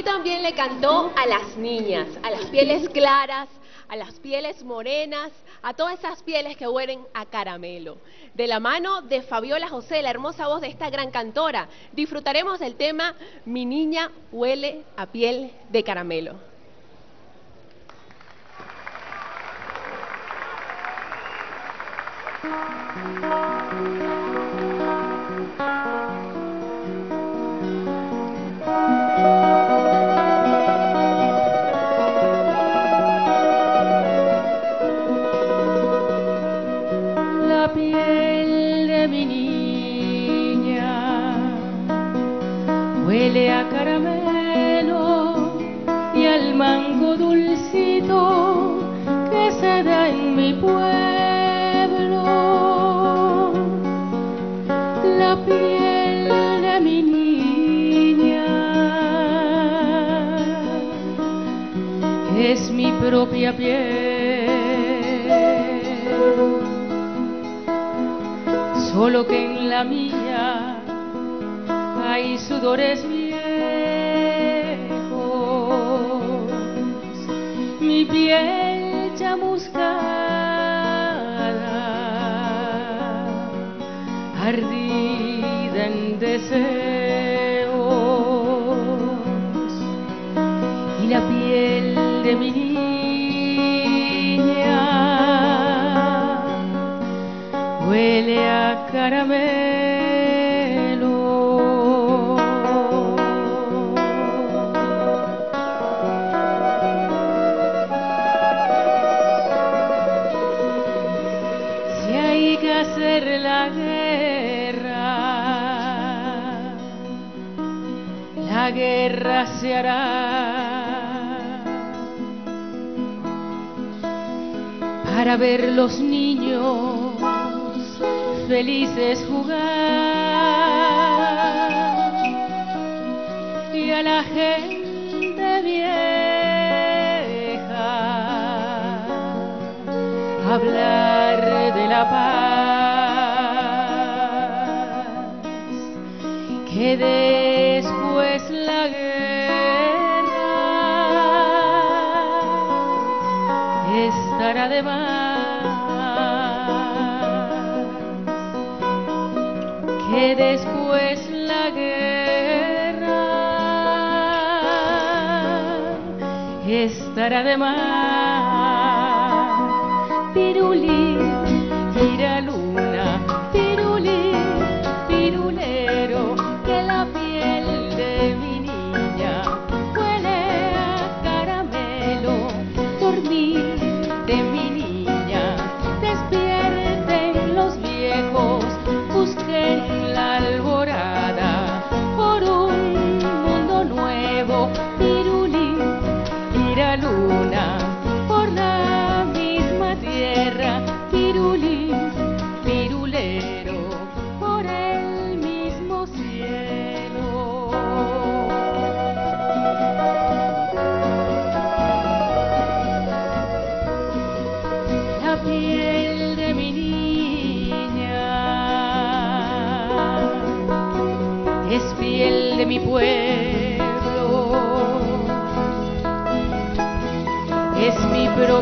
También le cantó a las niñas, a las pieles claras, a las pieles morenas, a todas esas pieles que huelen a caramelo. De la mano de Fabiola José, la hermosa voz de esta gran cantora, disfrutaremos del tema Mi niña huele a piel de caramelo. mango dulcito que se da en mi pueblo. La piel de mi niña es mi propia piel. Solo que en la mía hay sudores piel chamuscada, ardida en deseos, y la piel de mi niña huele a caramelo. para ver los niños felices jugar y a la gente vieja hablar de la paz. que después la guerra estará de más.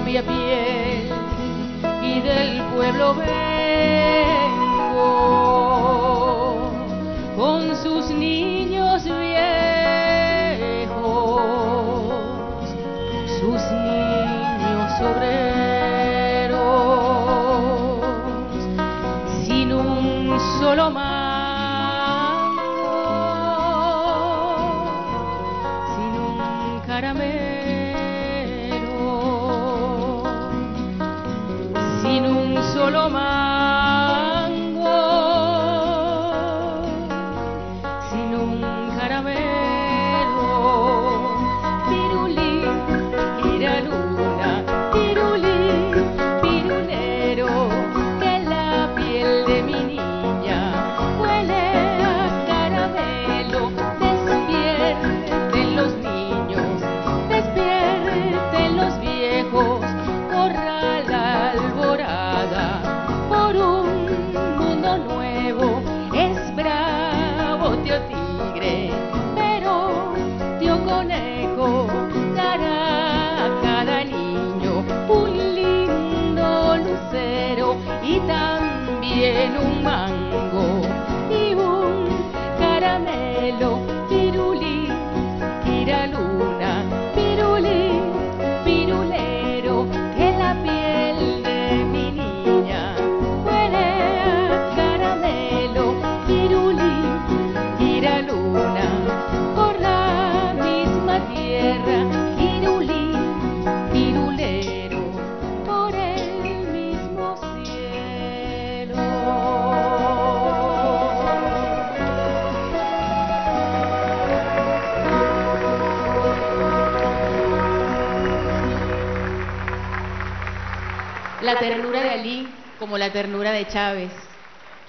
be a la ternura de Ali como la ternura de Chávez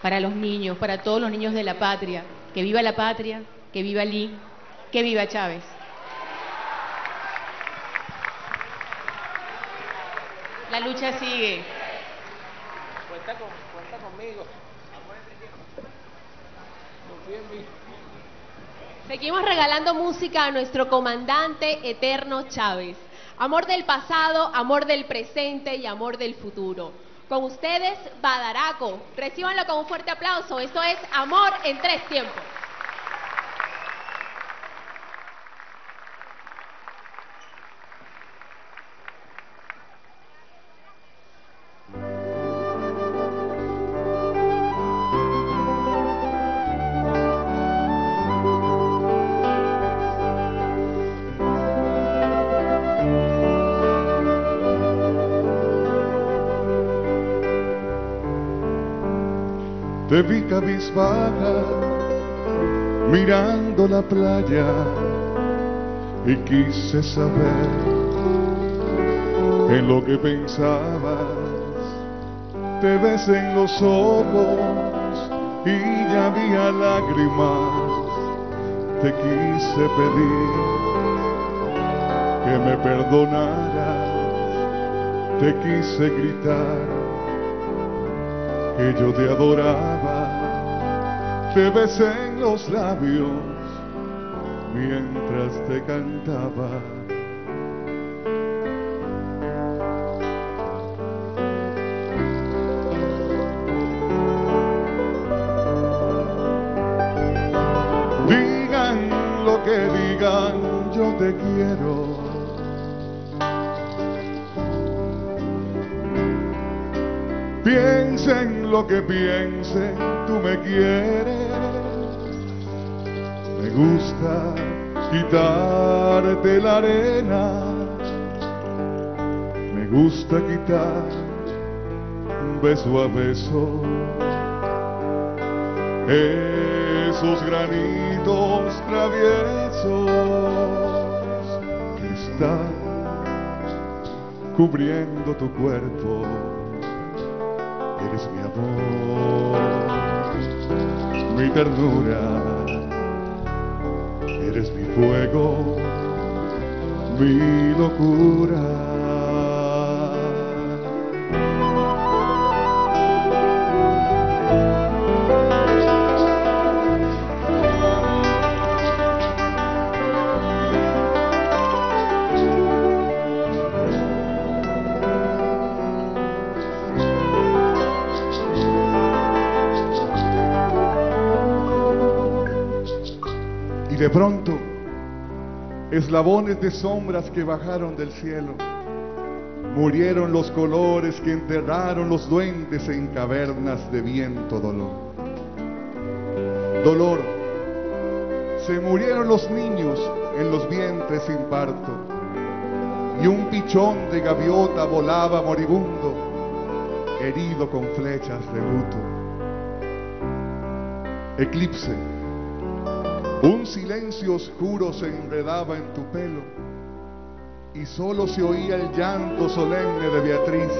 para los niños, para todos los niños de la patria. Que viva la patria, que viva Ali, que viva Chávez. La lucha sigue. Cuenta, con, cuenta conmigo. Seguimos regalando música a nuestro comandante eterno Chávez. Amor del pasado, amor del presente y amor del futuro. Con ustedes, Badaraco. Recíbanlo con un fuerte aplauso. Esto es Amor en tres tiempos. Te vi cabizbaja mirando la playa y quise saber en lo que pensabas. Te ves en los ojos y ya había lágrimas. Te quise pedir que me perdonaras. Te quise gritar que yo te adoraba, te besé en los labios mientras te cantaba. Digan lo que digan, yo te quiero. Piensen lo que piensen, tú me quieres. Quitarte la arena. Me gusta quitar beso a beso esos granitos traviesos que están cubriendo tu cuerpo. Eres mi amor, mi ternura, eres mi fuego, mi locura. De pronto, eslabones de sombras que bajaron del cielo, murieron los colores que enterraron los duendes en cavernas de viento dolor. Dolor, se murieron los niños en los vientres sin parto, y un pichón de gaviota volaba moribundo, herido con flechas de luto. Eclipse, un silencio oscuro se enredaba en tu pelo y solo se oía el llanto solemne de Beatriz,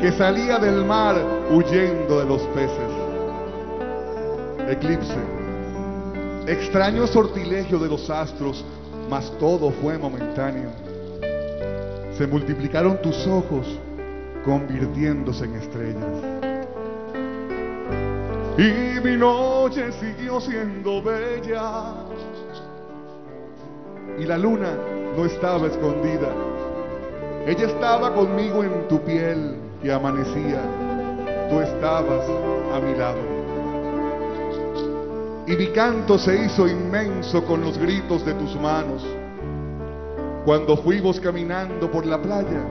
que salía del mar huyendo de los peces. Eclipse, extraño sortilegio de los astros, mas todo fue momentáneo. Se multiplicaron tus ojos, convirtiéndose en estrellas. Y mi noche siguió siendo bella. Y la luna no estaba escondida. Ella estaba conmigo en tu piel que amanecía. Tú estabas a mi lado. Y mi canto se hizo inmenso con los gritos de tus manos. Cuando fuimos caminando por la playa,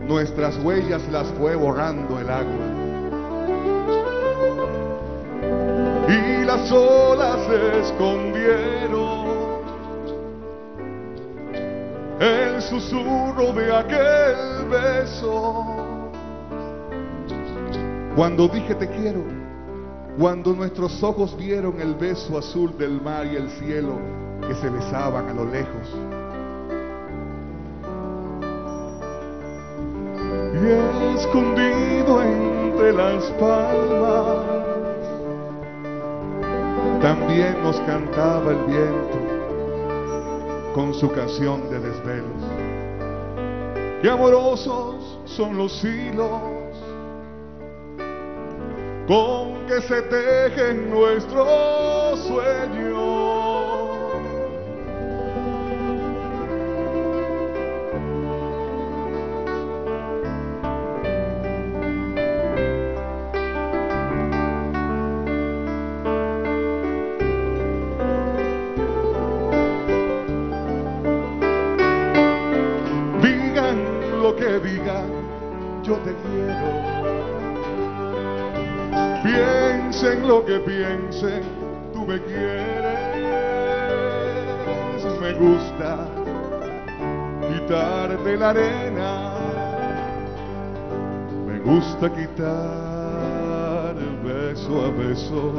nuestras huellas las fue borrando el agua. Las olas se escondieron. El susurro de aquel beso. Cuando dije te quiero, cuando nuestros ojos vieron el beso azul del mar y el cielo que se besaban a lo lejos. y escondido entre las palmas. También nos cantaba el viento con su canción de desvelos. Qué amorosos son los hilos con que se tejen nuestros sueños. Piensen tú me quieres. Me gusta quitarte la arena. Me gusta quitar beso a beso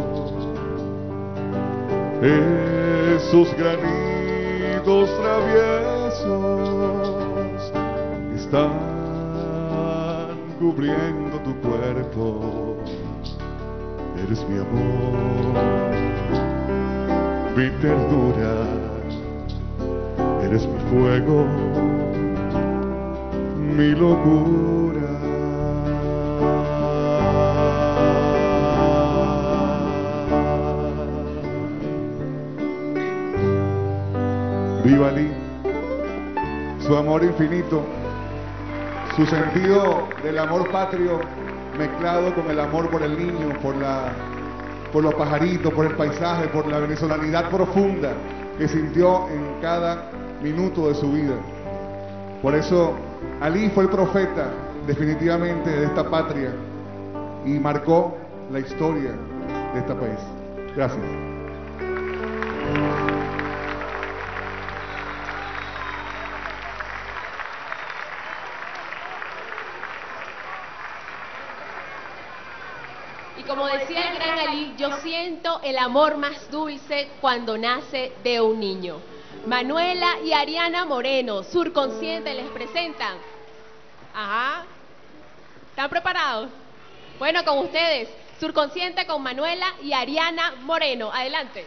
esos granitos traviesos están cubriendo tu cuerpo. Eres mi amor, mi ternura, eres mi fuego, mi locura. Viva Ali, su amor infinito, su sentido del amor patrio mezclado con el amor por el niño, por, la, por los pajaritos, por el paisaje, por la venezolanidad profunda que sintió en cada minuto de su vida. Por eso Ali fue el profeta definitivamente de esta patria y marcó la historia de este país. Gracias. Siento el amor más dulce cuando nace de un niño. Manuela y Ariana Moreno, Surconsciente, les presentan. Ajá. ¿Están preparados? Bueno, con ustedes, Surconsciente con Manuela y Ariana Moreno. Adelante.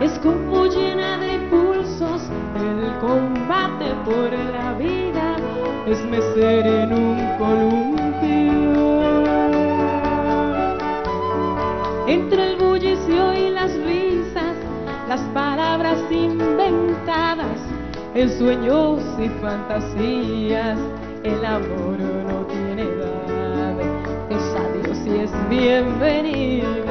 Es como llena de pulsos el combate por la vida, es mecer en un columpio. Entre el bullicio y las risas, las palabras inventadas, en sueños y fantasías, el amor no tiene edad, es adiós y es bienvenida.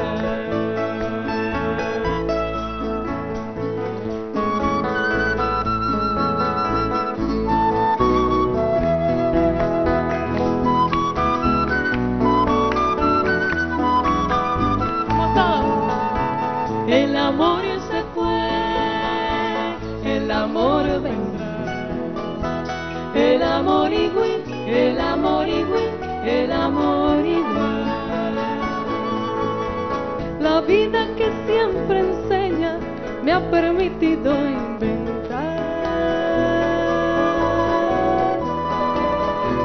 Enseña me ha permitido inventar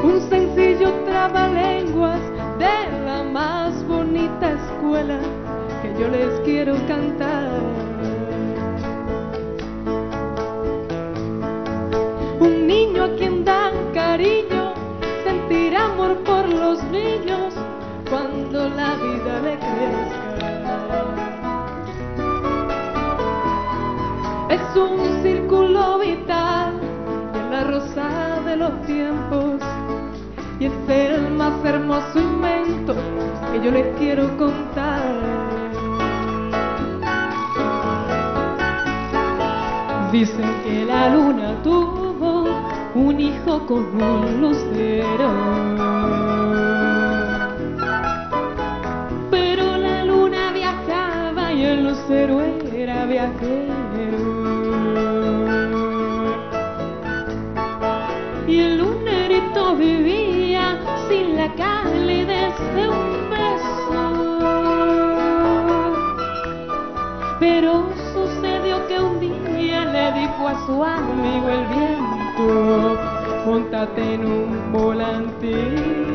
un sencillo trabalenguas de la más bonita escuela que yo les quiero cantar. Un niño a quien dan cariño sentirá amor por los niños cuando la vida le crezca. Un círculo vital de la rosa de los tiempos y es el más hermoso invento que yo les quiero contar. Dicen que la luna tuvo un hijo con un lucero. Pero la luna viajaba y el lucero era viajero. Su amigo el viento, montate en un volantín.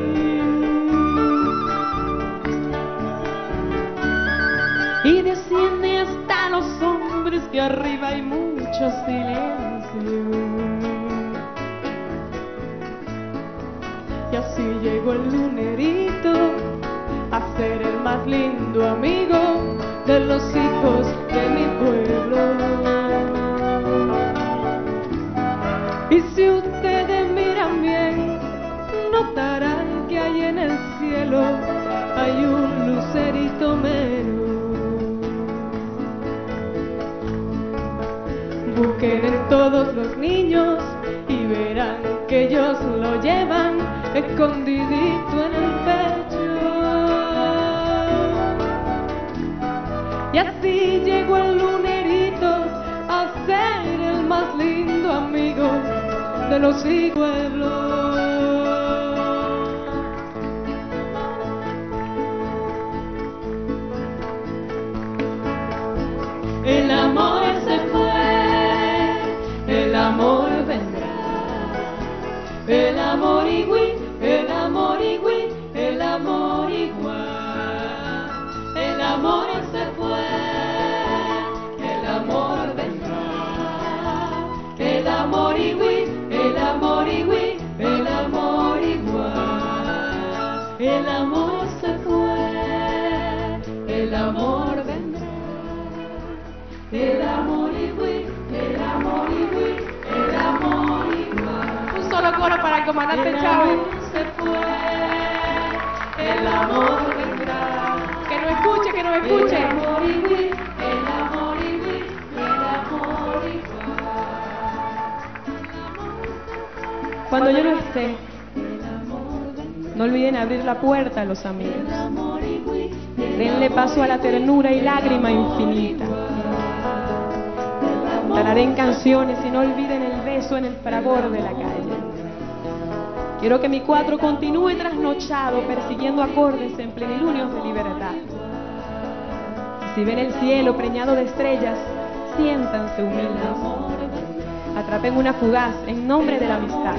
Y desciende hasta los hombres que arriba hay mucho silencio. Y así llegó el lunerito a ser el más lindo amigo de los hijos de mi pueblo. Hay un lucerito menos. Busquen en todos los niños y verán que ellos lo llevan escondidito en el pecho. Y así llegó el lunerito a ser el más lindo amigo de los pueblos. Coro para el comandante El Chávez. amor se fue, el amor vendrá. Que no escuche, que no escuche. El amor igual, el amor igual, el amor igual. Cuando yo no esté, no olviden abrir la puerta a los amigos. Denle paso a la ternura y lágrima infinita. Tararen canciones y no olviden el beso en el fragor de la calle. Quiero que mi cuatro continúe trasnochado persiguiendo acordes en plenilunios de libertad. Si ven el cielo preñado de estrellas, siéntanse humildes. Atrapen una fugaz en nombre de la amistad.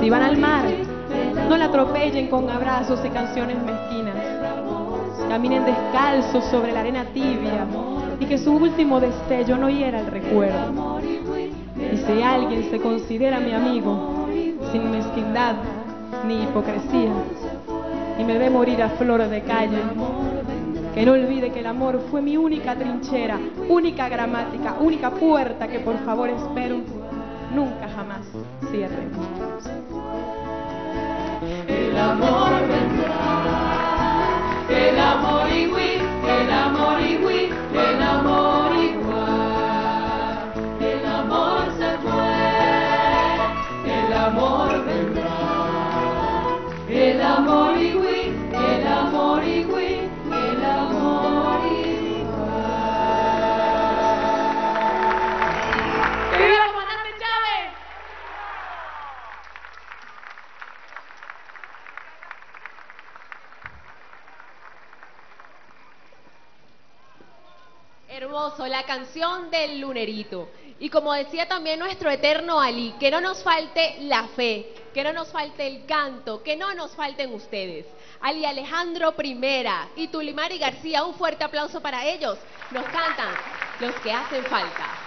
Si van al mar, no la atropellen con abrazos y canciones mezquinas. Caminen descalzos sobre la arena tibia y que su último destello no hiera el recuerdo. Y si alguien se considera mi amigo, sin mezquindad ni hipocresía, y me ve morir a flor de calle, que no olvide que el amor fue mi única trinchera, única gramática, única puerta que por favor espero nunca jamás cierre. El amor la canción del lunerito. Y como decía también nuestro eterno Ali, que no nos falte la fe, que no nos falte el canto, que no nos falten ustedes. Ali Alejandro Primera y Tulimari García, un fuerte aplauso para ellos. Nos cantan los que hacen falta.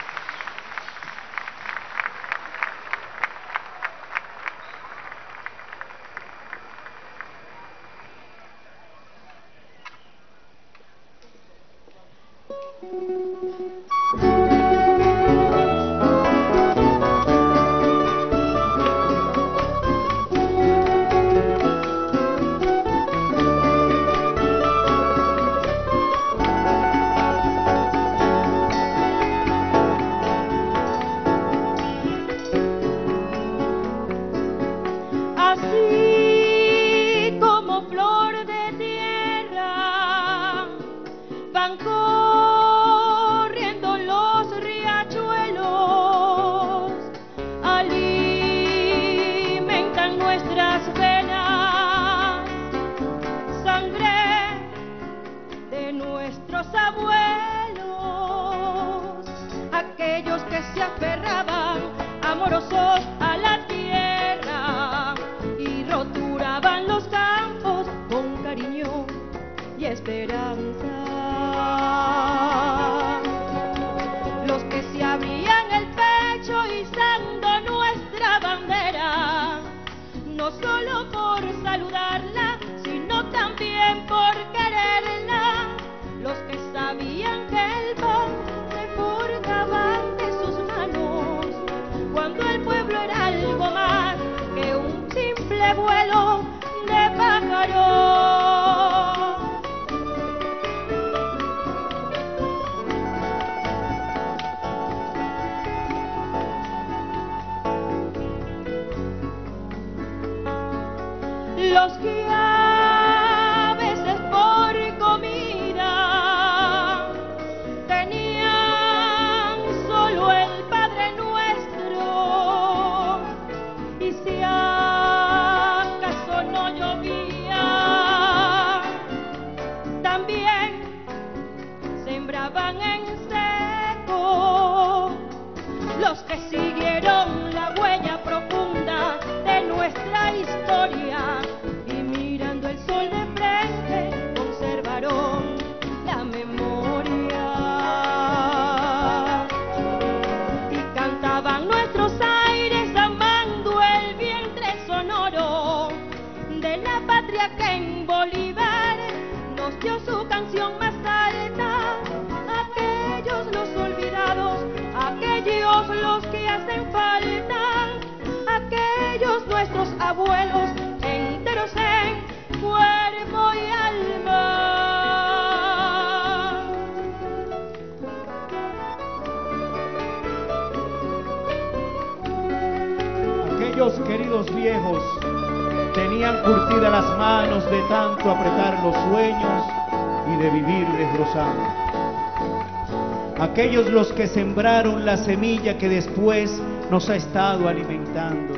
Que sembraron la semilla que después nos ha estado alimentando.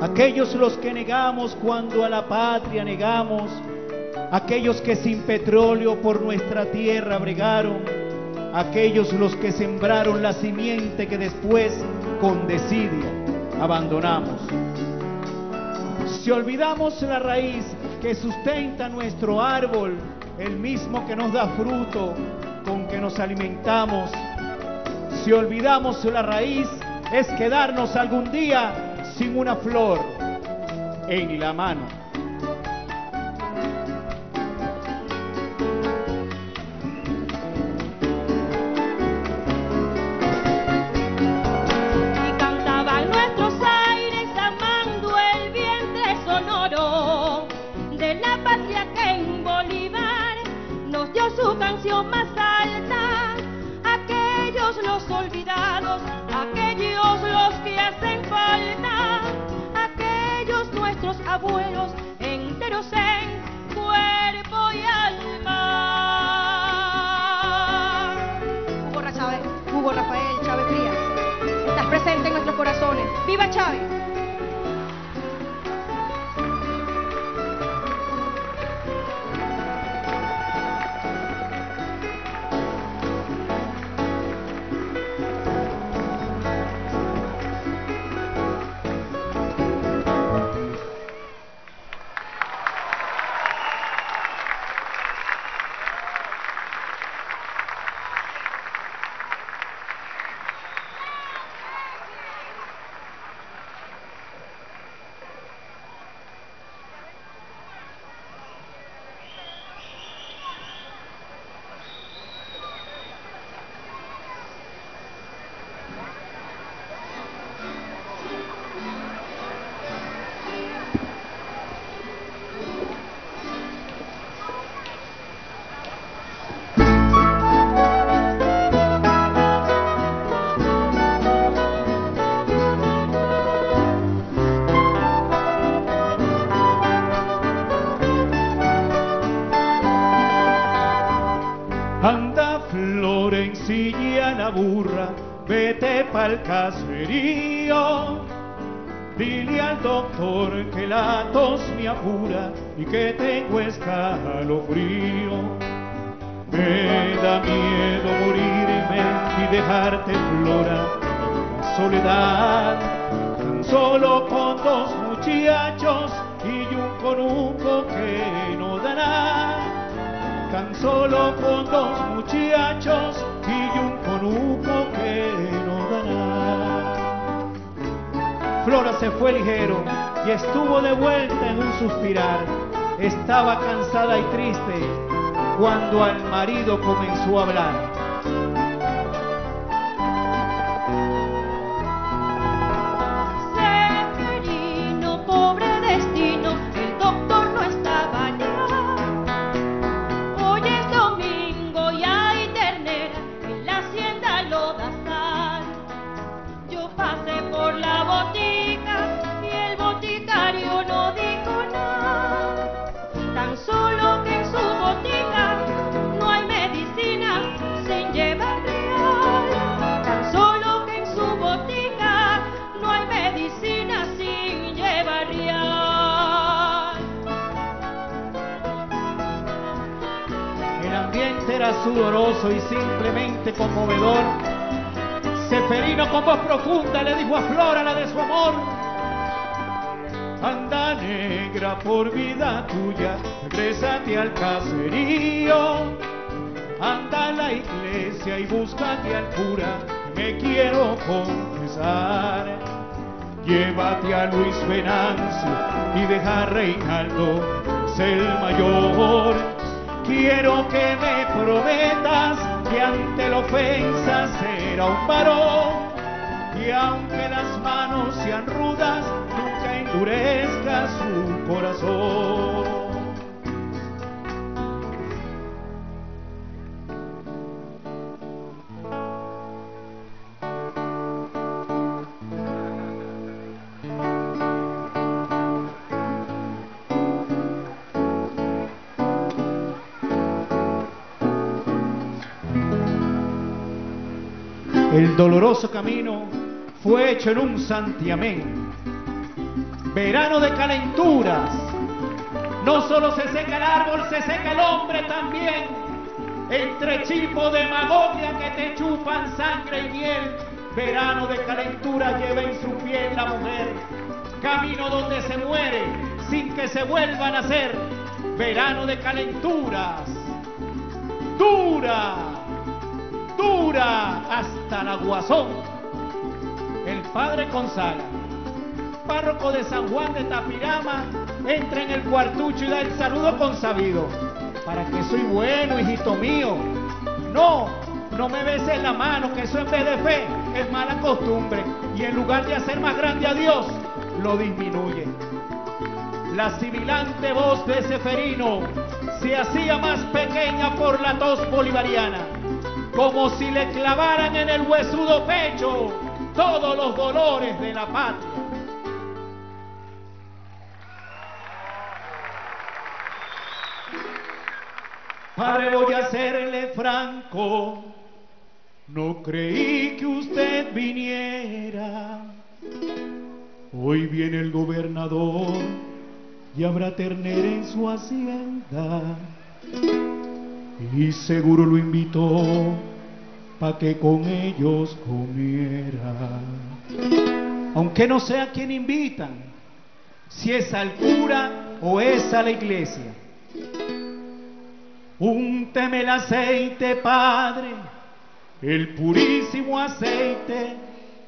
Aquellos los que negamos cuando a la patria negamos. Aquellos que sin petróleo por nuestra tierra bregaron. Aquellos los que sembraron la simiente que después con desidia abandonamos. Si olvidamos la raíz que sustenta nuestro árbol, el mismo que nos da fruto, con que nos alimentamos, si olvidamos la raíz, es quedarnos algún día sin una flor en la mano. Abuelos enteros en cuerpo y alma. Hugo, Chávez, Hugo Rafael Chávez Frías, estás presente en nuestros corazones. ¡Viva Chávez! Cuando al marido comenzó a hablar. Deja Reinaldo, es el mayor. Quiero que me prometas que ante la ofensa será un varón. Y aunque las manos sean rudas, El doloroso camino fue hecho en un santiamén. Verano de calenturas. No solo se seca el árbol, se seca el hombre también. Entre chipos de demagogia que te chupan sangre y miel. Verano de calentura lleva en su piel la mujer. Camino donde se muere sin que se vuelva a nacer. Verano de calenturas. Dura dura hasta la guasón. El padre Gonzala, párroco de San Juan de Tapirama, entra en el cuartucho y da el saludo consabido. ¿Para que soy bueno, hijito mío? No, no me beses la mano, que eso en vez de fe es mala costumbre. Y en lugar de hacer más grande a Dios, lo disminuye. La sibilante voz de Seferino se hacía más pequeña por la tos bolivariana como si le clavaran en el huesudo pecho todos los dolores de la patria. Padre, voy a serle franco, no creí que usted viniera. Hoy viene el gobernador y habrá ternera en su hacienda y seguro lo invitó pa' que con ellos comiera. Aunque no sé a quién invitan, si es al cura o es a la iglesia. Únteme el aceite, Padre, el purísimo aceite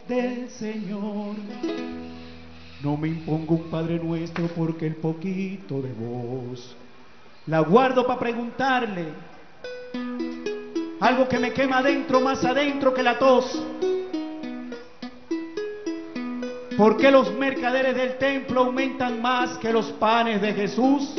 del Señor. No me impongo un Padre nuestro porque el poquito de voz la guardo para preguntarle algo que me quema adentro, más adentro que la tos. ¿Por qué los mercaderes del templo aumentan más que los panes de Jesús?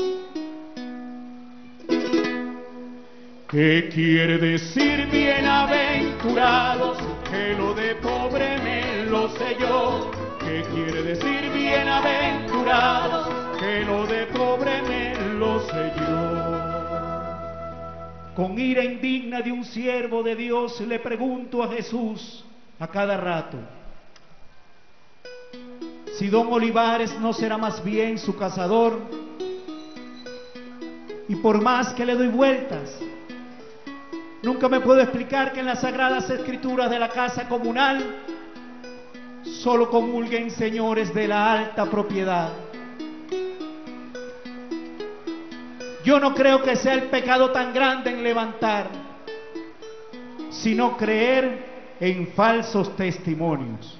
¿Qué quiere decir bienaventurados? Que lo de pobre me lo sé yo. ¿Qué quiere decir bienaventurados? Que lo de pobre me lo sé yo. Con ira indigna de un siervo de Dios le pregunto a Jesús, a cada rato. Si don Olivares no será más bien su cazador, y por más que le doy vueltas, nunca me puedo explicar que en las sagradas escrituras de la casa comunal solo comulguen señores de la alta propiedad. Yo no creo que sea el pecado tan grande en levantar, sino creer en falsos testimonios.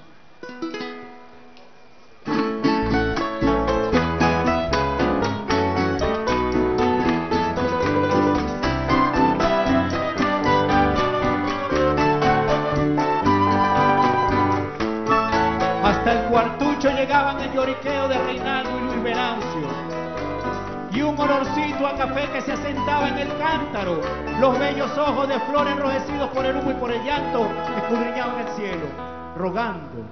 Hasta el cuartucho llegaban el lloriqueo de Reinaldo y Luis Venancio. Y un olorcito café que se asentaba en el cántaro. Los bellos ojos de flor enrojecidos por el humo y por el llanto escudriñaban el cielo, rogando,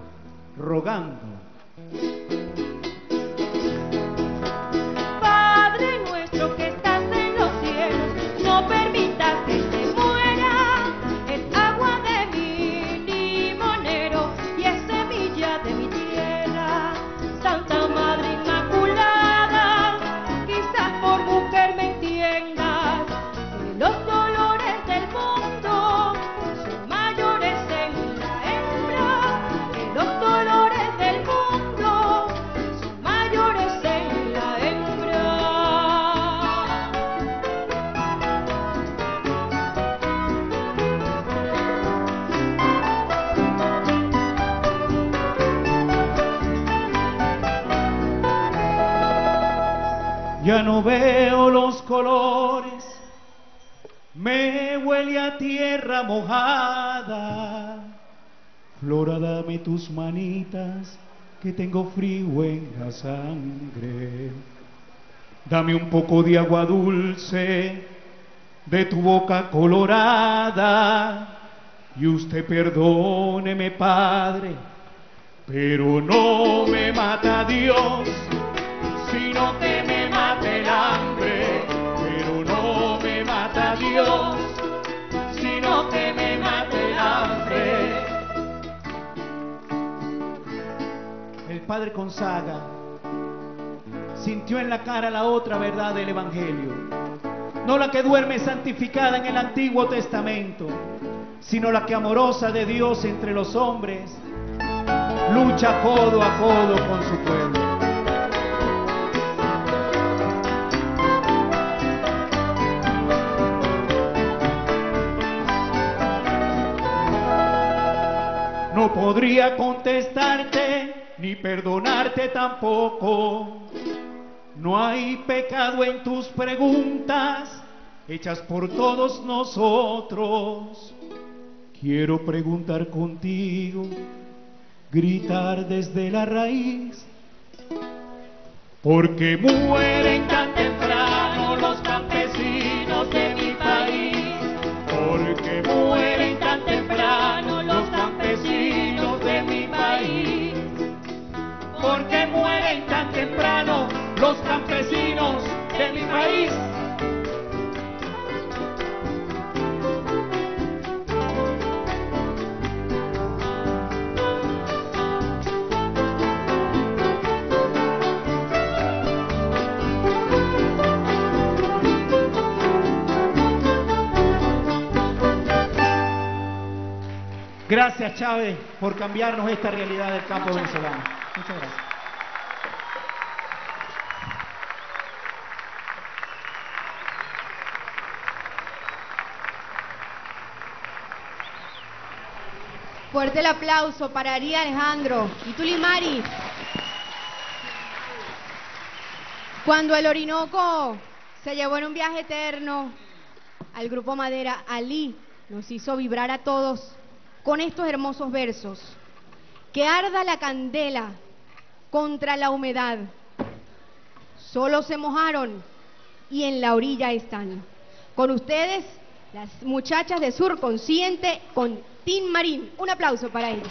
rogando. No veo los colores, me huele a tierra mojada. Flora, dame tus manitas, que tengo frío en la sangre. Dame un poco de agua dulce de tu boca colorada. Y usted perdóneme, Padre, pero no me mata Dios sino que me padre Gonzaga sintió en la cara la otra verdad del Evangelio, no la que duerme santificada en el Antiguo Testamento, sino la que amorosa de Dios entre los hombres lucha codo a codo con su pueblo. No podría contestarte ni perdonarte tampoco. No hay pecado en tus preguntas hechas por todos nosotros. Quiero preguntar contigo, gritar desde la raíz. Porque mueren tan Gracias Chávez por cambiarnos esta realidad del campo venezolano. Muchas gracias. Fuerte el aplauso para Ari Alejandro y Tulimari. Cuando el Orinoco se llevó en un viaje eterno al grupo Madera, Ali nos hizo vibrar a todos con estos hermosos versos. Que arda la candela contra la humedad. Solo se mojaron y en la orilla están. Con ustedes, las muchachas de Sur Consciente con Tin Marín. Un aplauso para ellos.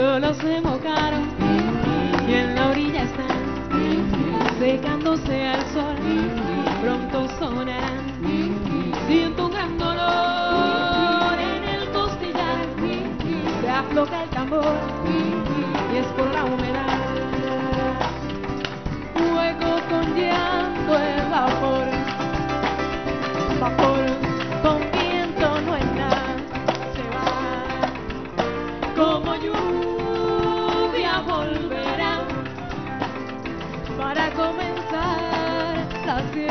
Solo se mojaron y en la orilla están secándose al sol. Pronto sonarán. Siento un gran dolor en el costillar. Se afloja el tambor y es por la humedad. Fuego con llanto el vapor. Vapor para comenzar la siembra.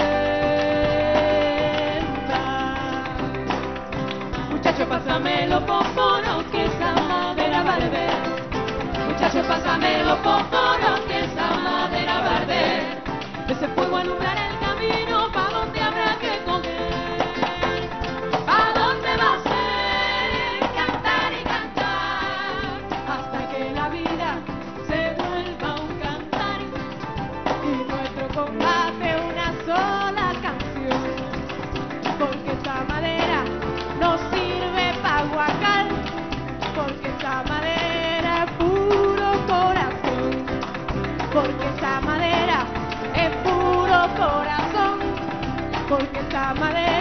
Muchacho, pásame los pomponos que esa madera va a arder. Muchacho, pásame los pomponos que esa madera va a arder. Ese fuego alumbrar el camino, madera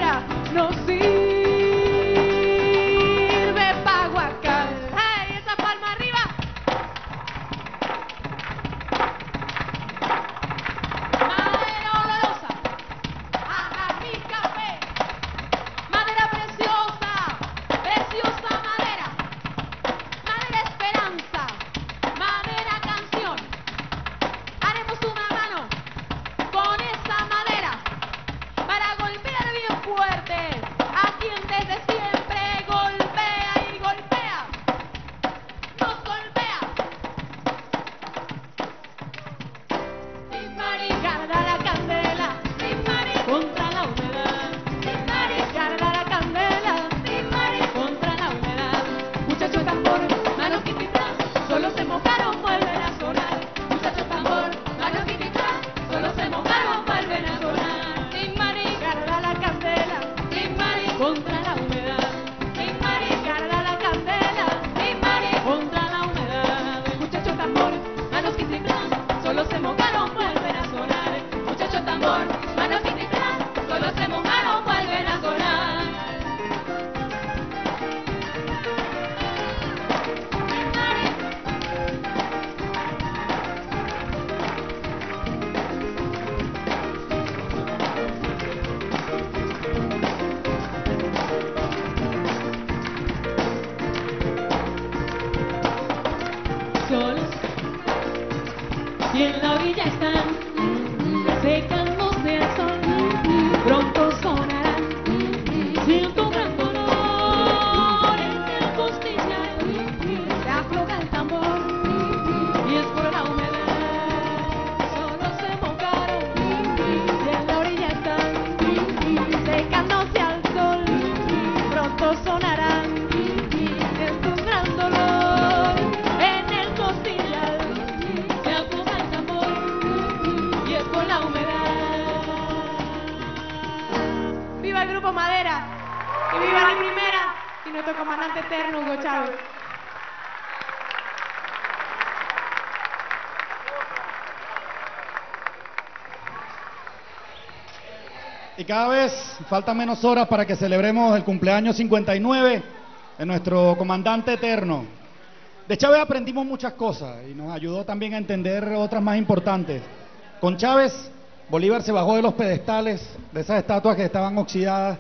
cada vez faltan menos horas para que celebremos el cumpleaños 59 de nuestro comandante eterno. De Chávez aprendimos muchas cosas y nos ayudó también a entender otras más importantes. Con Chávez, Bolívar se bajó de los pedestales, de esas estatuas que estaban oxidadas,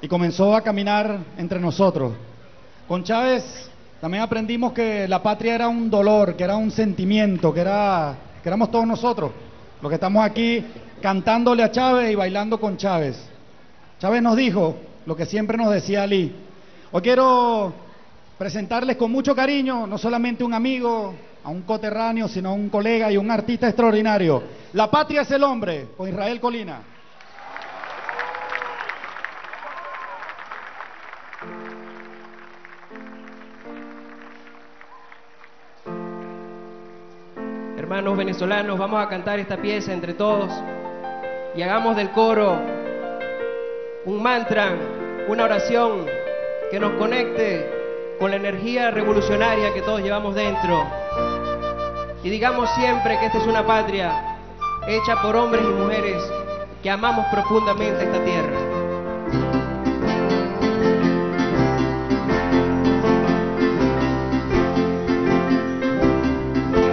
y comenzó a caminar entre nosotros. Con Chávez también aprendimos que la patria era un dolor, que era un sentimiento, que, era, que éramos todos nosotros, los que estamos aquí cantándole a Chávez y bailando con Chávez. Chávez nos dijo lo que siempre nos decía Ali. Hoy quiero presentarles con mucho cariño, no solamente un amigo, a un coterráneo, sino a un colega y un artista extraordinario. La patria es el hombre, con Israel Colina. Hermanos venezolanos, vamos a cantar esta pieza entre todos y hagamos del coro un mantra, una oración que nos conecte con la energía revolucionaria que todos llevamos dentro. Y digamos siempre que esta es una patria hecha por hombres y mujeres que amamos profundamente esta tierra.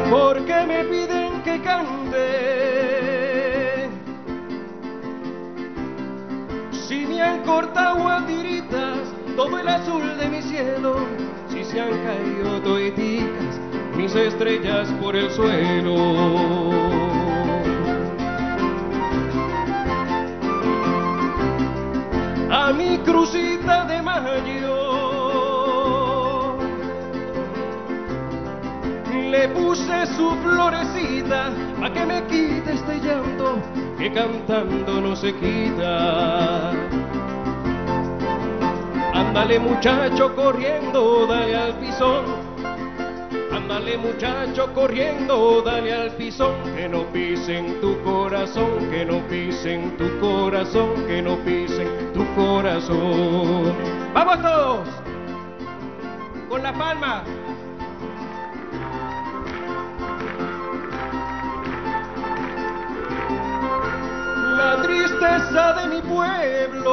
¿Por qué me piden que cante? Si me han cortado a tiritas todo el azul de mi cielo, si se han caído toiticas mis estrellas por el suelo. A mi crucita de mayo le puse su florecita pa' que me quite este llanto que cantando no se quita. Ándale muchacho corriendo, dale al pisón. Ándale muchacho corriendo, dale al pisón, que no pisen tu corazón, que no pisen tu corazón, que no pisen tu corazón. ¡Vamos todos! Con la palma. La tristeza de mi pueblo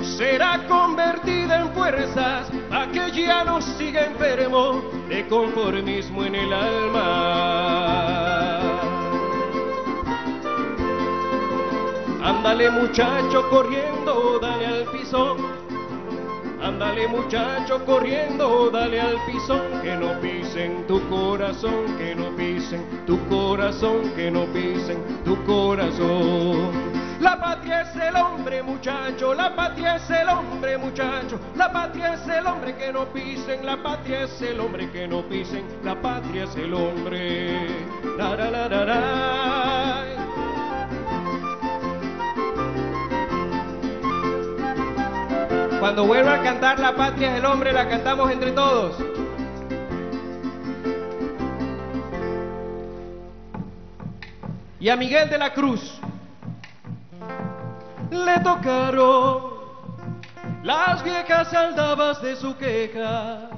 será convertida en fuerzas a que ya no siga enfermo de conformismo en el alma. Ándale muchacho corriendo, dale al pisón. Ándale muchacho corriendo, dale al pisón, que no pisen tu corazón, que no pisen tu corazón, que no pisen tu corazón. La patria es el hombre, muchacho, la patria es el hombre, muchacho, la patria es el hombre que no pisen, la patria es el hombre que no pisen, la patria es el hombre. La, la, la, Cuando vuelva a cantar La patria es el hombre, la cantamos entre todos. Y a Miguel de la Cruz le tocaron las viejas aldabas de su queja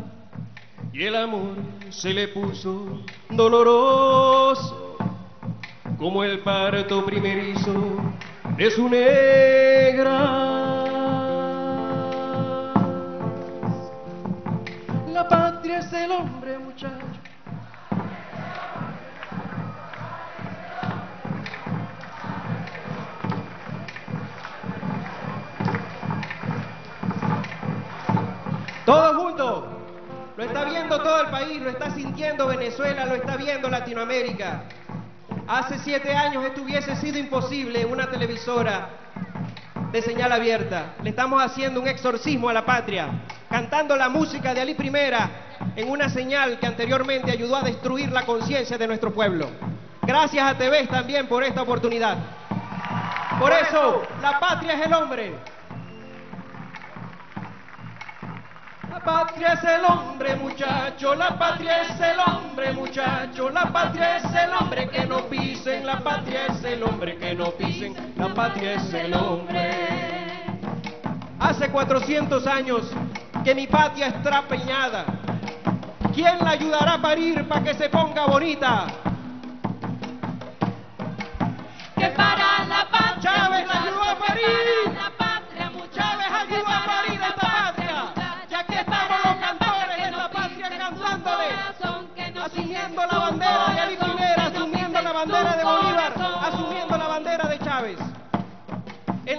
y el amor se le puso doloroso como el parto primerizo de su negra. Patria es el hombre, muchacho. Todos juntos. Lo está viendo todo el país, lo está sintiendo Venezuela, lo está viendo Latinoamérica. Hace siete años esto hubiese sido imposible una televisora de señal abierta. Le estamos haciendo un exorcismo a la patria, cantando la música de Ali Primera en una señal que anteriormente ayudó a destruir la conciencia de nuestro pueblo. Gracias a TV también por esta oportunidad. Por eso, la patria es el hombre. La patria es el hombre, muchacho, la patria es el hombre, muchacho, la patria es el hombre que no pisen, la patria es el hombre que no pisen, la patria es el hombre. Hace 400 años que mi patria está peñada. ¿Quién la ayudará a parir para que se ponga bonita? Que para la patria Chávez la ayudó a parir.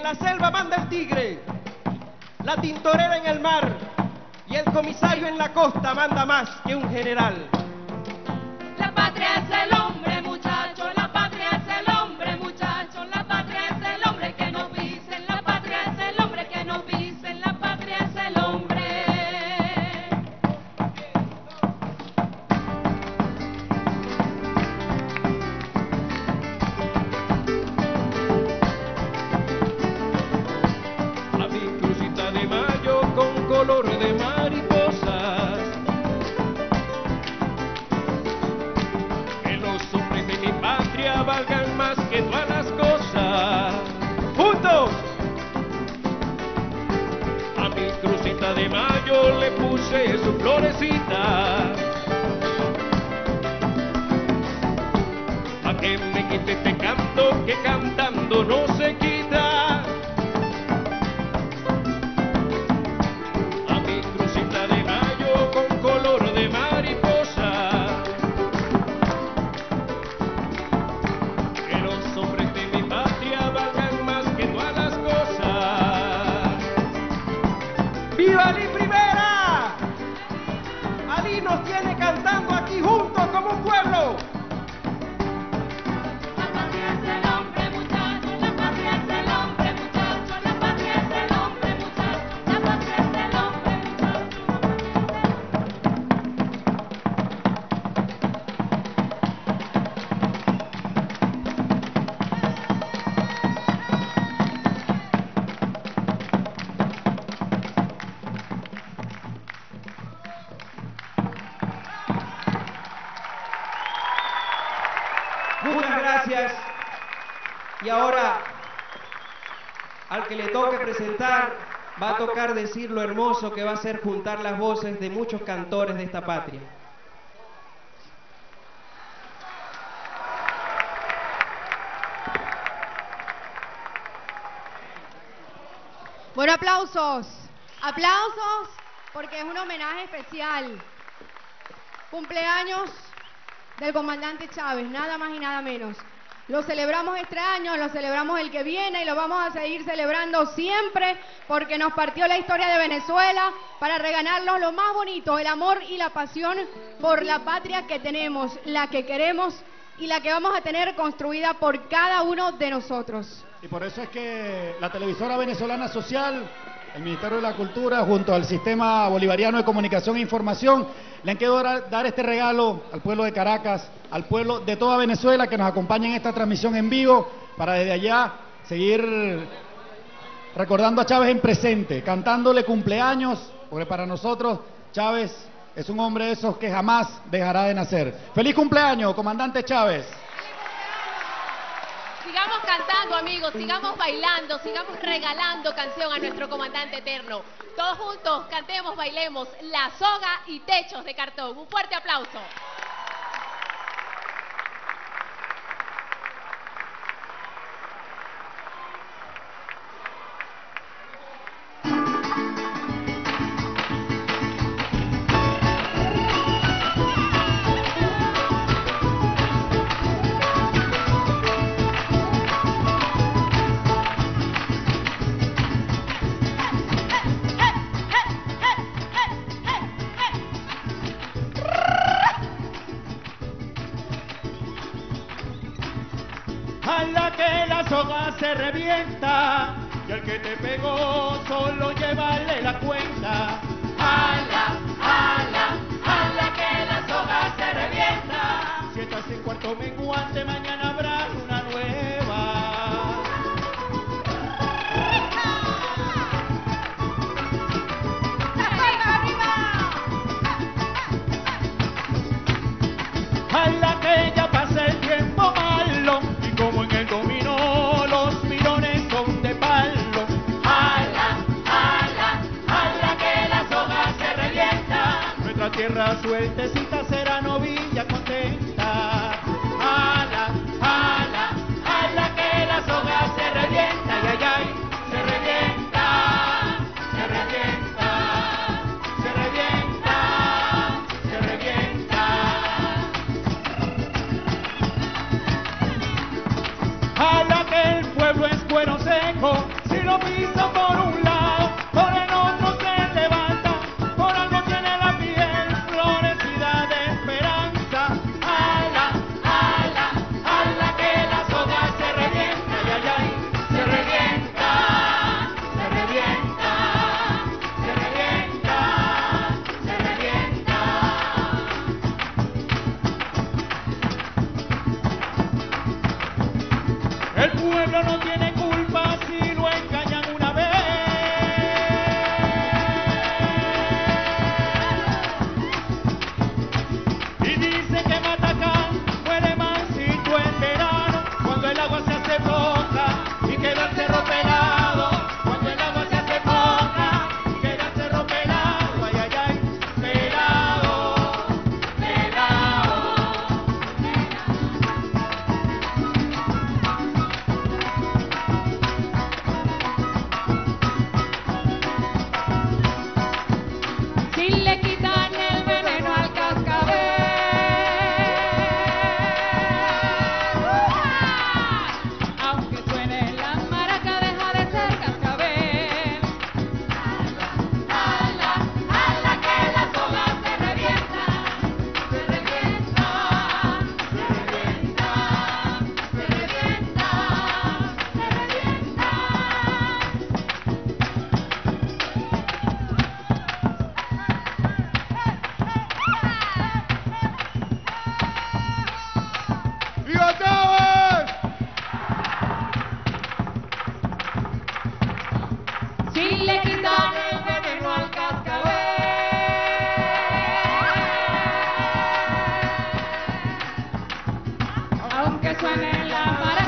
La selva manda el tigre, la tintorera en el mar y el comisario en la costa manda más que un general. La patria es el hombre, color de mariposas. Que los hombres de mi patria valgan más que todas las cosas. ¡Juntos! de mayo le puse su florecita. A que me quite este canto que cantando no presentar, va a tocar decir lo hermoso que va a ser juntar las voces de muchos cantores de esta patria. Bueno, aplausos. Aplausos porque es un homenaje especial. Cumpleaños del comandante Chávez, nada más y nada menos. Lo celebramos este año, lo celebramos el que viene y lo vamos a seguir celebrando siempre porque nos partió la historia de Venezuela para regalarnos lo más bonito, el amor y la pasión por la patria que tenemos, la que queremos y la que vamos a tener construida por cada uno de nosotros. Y por eso es que la televisora venezolana social, el Ministerio de la Cultura, junto al Sistema Bolivariano de Comunicación e Información, le han querido dar, este regalo al pueblo de Caracas, al pueblo de toda Venezuela que nos acompaña en esta transmisión en vivo, para desde allá seguir recordando a Chávez en presente, cantándole cumpleaños, porque para nosotros Chávez es un hombre de esos que jamás dejará de nacer. Feliz cumpleaños, comandante Chávez. Sigamos cantando, amigos, sigamos bailando, sigamos regalando canción a nuestro comandante eterno. Todos juntos cantemos, bailemos La Soga y Techos de Cartón. Un fuerte aplauso. que suene la pared.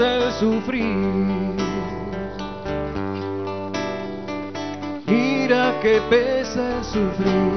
El sufrir. Mira que pesa el sufrir.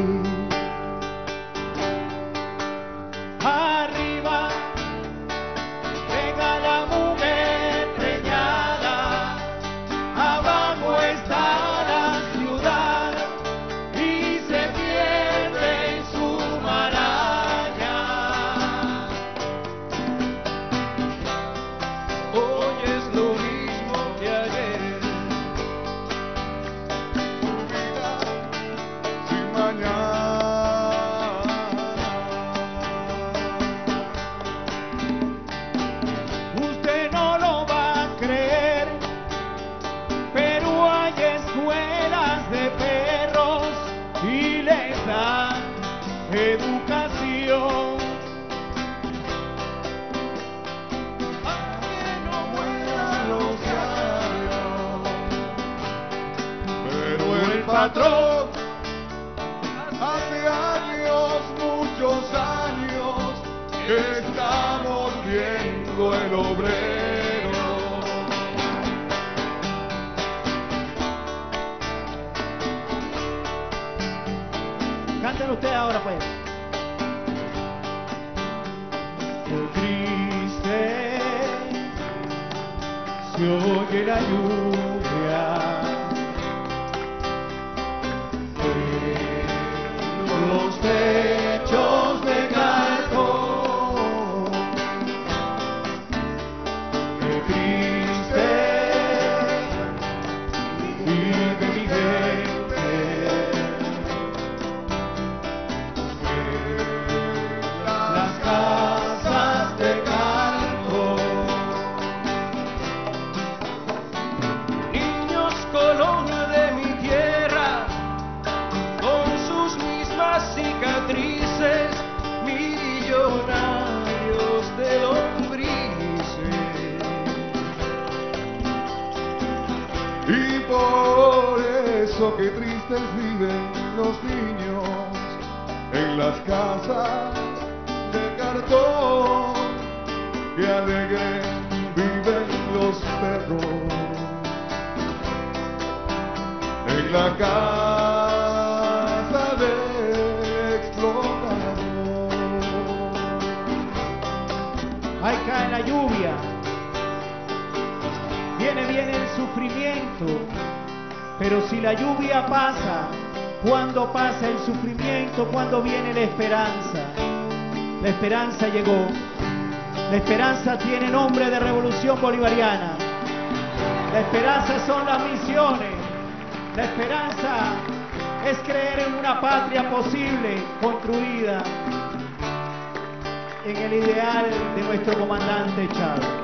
cuando viene la esperanza. La esperanza llegó. La esperanza tiene nombre de revolución bolivariana. La esperanza son las misiones. La esperanza es creer en una patria posible, construida en el ideal de nuestro comandante Chávez.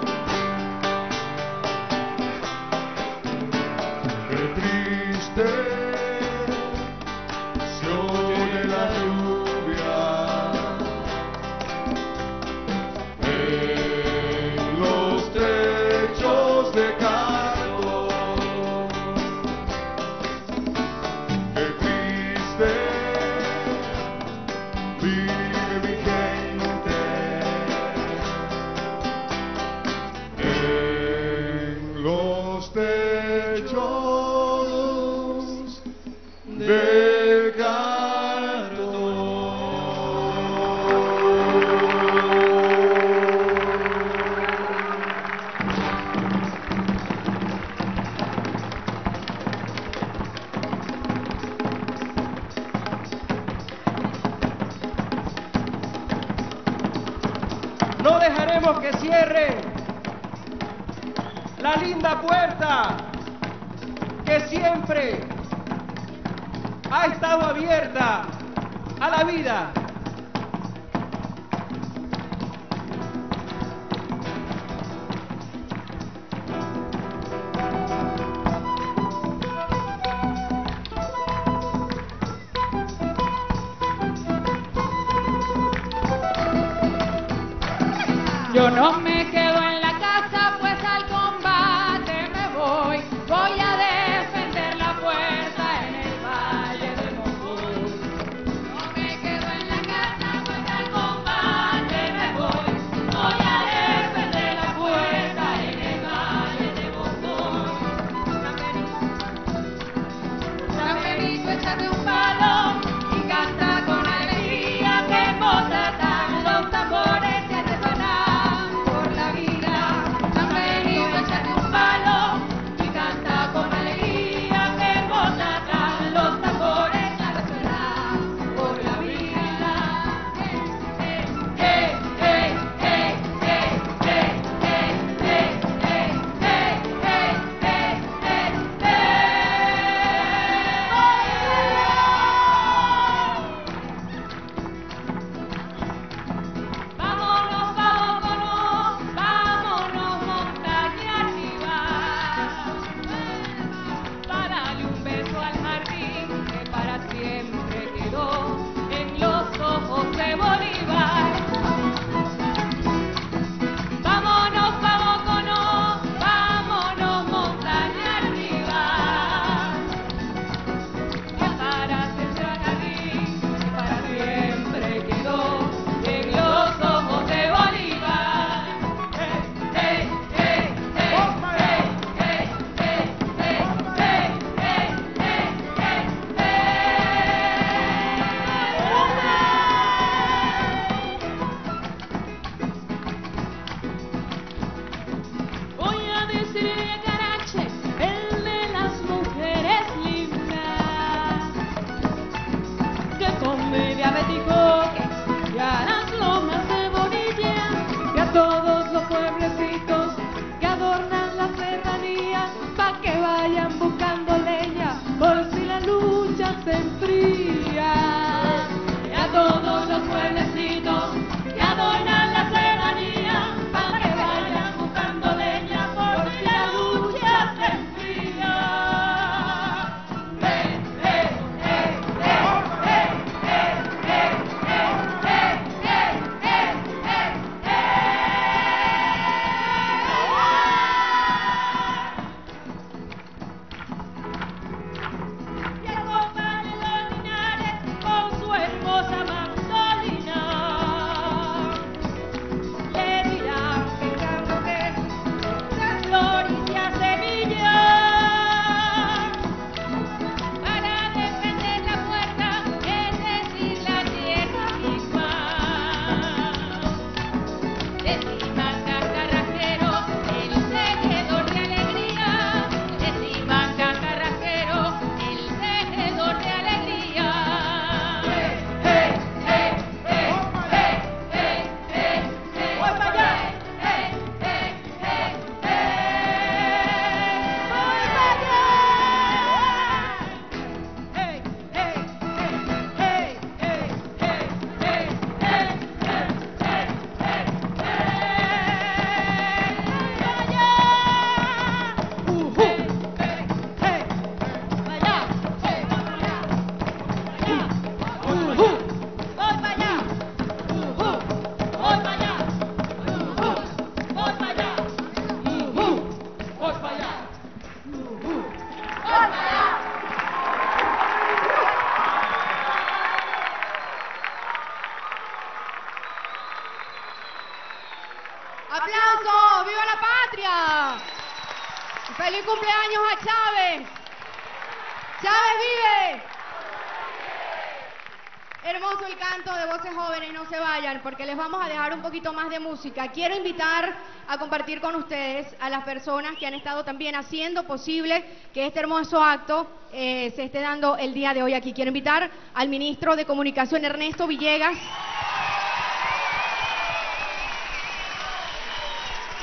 Música. Quiero invitar a compartir con ustedes a las personas que han estado también haciendo posible que este hermoso acto eh, se esté dando el día de hoy aquí. Quiero invitar al ministro de Comunicación Ernesto Villegas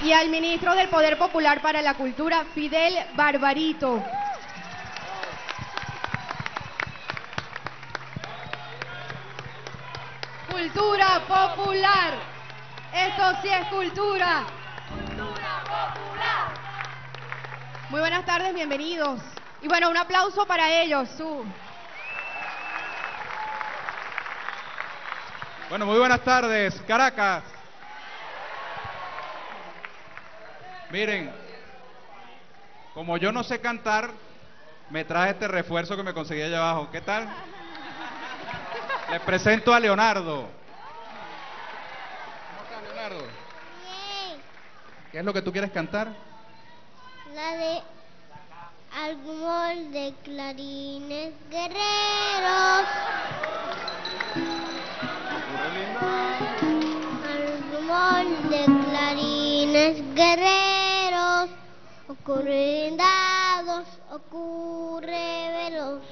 y al ministro del Poder Popular para la Cultura, Fidel Barbarito. Es cultura. Cultura popular. Muy buenas tardes, bienvenidos. Y bueno, un aplauso para ellos. Su. Bueno, muy buenas tardes, Caracas. Miren, como yo no sé cantar, me traje este refuerzo que me conseguí allá abajo. ¿Qué tal? Les presento a Leonardo. ¿Cómo estás, Leonardo? ¿Qué es lo que tú quieres cantar? La de Algún de clarines guerreros. Algún de clarines guerreros. Ocurre en dados, ocurre veloz.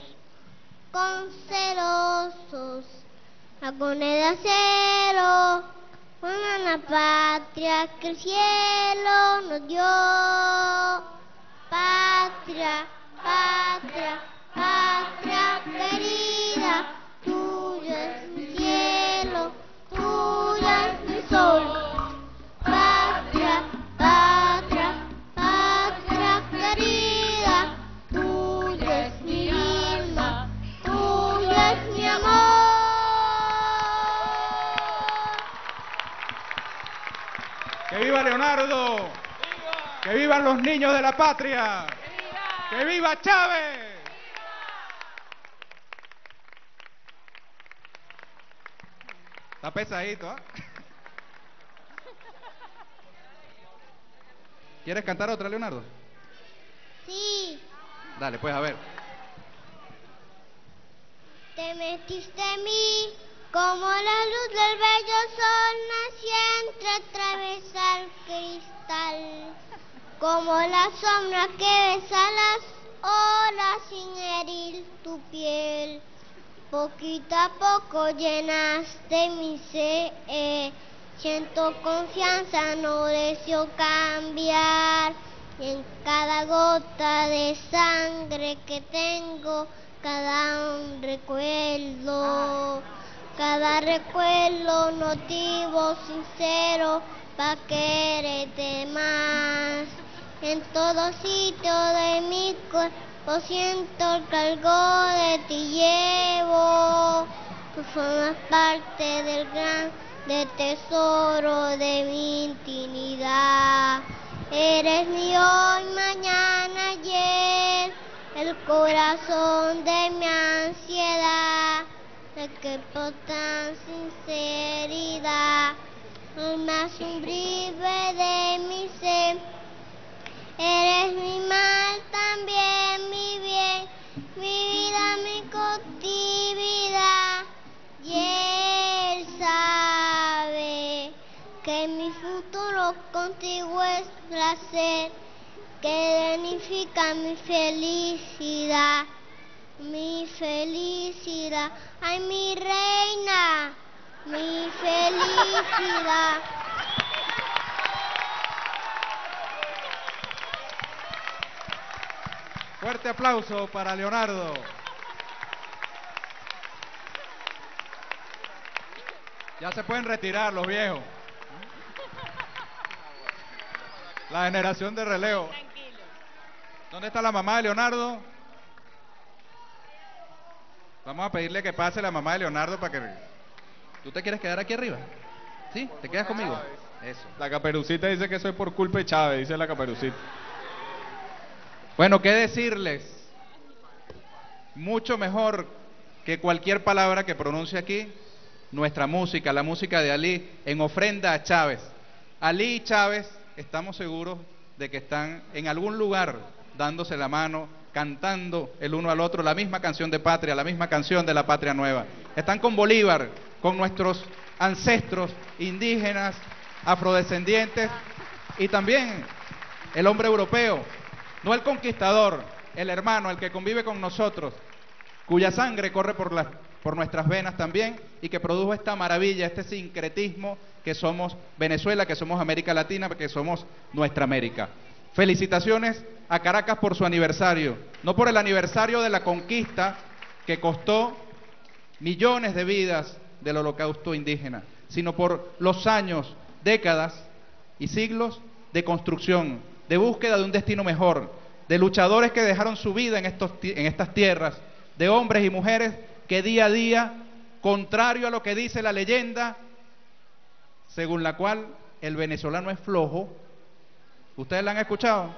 Con celosos, la moneda cero. Una patria que el cielo nos dio. Patria, patria, patria querida, tuyo es viva Leonardo! ¡Que vivan los niños de la patria! ¡Que viva Chávez! Está pesadito, ¿ah? ¿Quieres cantar otra, Leonardo? Sí. Dale, pues a ver. Te metiste en mí como la luz del bello sol naciente atravesar el cristal, como la sombra que besa las olas sin herir tu piel. Poquito a poco llenaste mi ser, siento confianza, no deseo cambiar. En cada gota de sangre que tengo, cada un recuerdo, cada recuerdo motivo sincero para quererte más. En todo sitio de mi cuerpo siento el cargo de ti llevo. Tú formas parte del gran de tesoro de mi intimidad. Eres mi hoy, mañana, ayer, el corazón de mi ansiedad, que por tan sinceridad hace un breve de mi ser. Eres mi mal, también mi bien, mi vida, mi cautividad. Y él sabe que mi futuro contigo es placer, que dignifica mi felicidad, mi felicidad. Ay, mi reina, mi felicidad. Fuerte aplauso para Leonardo. Ya se pueden retirar los viejos. La generación de relevo. ¿Dónde está la mamá de Leonardo? Vamos a pedirle que pase la mamá de Leonardo para que... ¿Tú te quieres quedar aquí arriba? ¿Sí? ¿Te quedas conmigo? Eso. La caperucita dice que soy por culpa de Chávez, dice la caperucita. Bueno, ¿qué decirles? Mucho mejor que cualquier palabra que pronuncie aquí, nuestra música, la música de Ali, en ofrenda a Chávez. Ali y Chávez, estamos seguros de que están en algún lugar dándose la mano, cantando el uno al otro la misma canción de patria, la misma canción de la patria nueva. Están con Bolívar, con nuestros ancestros indígenas, afrodescendientes y también el hombre europeo, no el conquistador, el hermano, el que convive con nosotros, cuya sangre corre por, por nuestras venas también y que produjo esta maravilla, este sincretismo que somos Venezuela, que somos América Latina, que somos nuestra América. Felicitaciones a Caracas por su aniversario, no por el aniversario de la conquista que costó millones de vidas del holocausto indígena, sino por los años, décadas y siglos de construcción, de búsqueda de un destino mejor, de luchadores que dejaron su vida en, estos, en estas tierras, de hombres y mujeres que día a día, contrario a lo que dice la leyenda, según la cual el venezolano es flojo, ¿ustedes la han escuchado?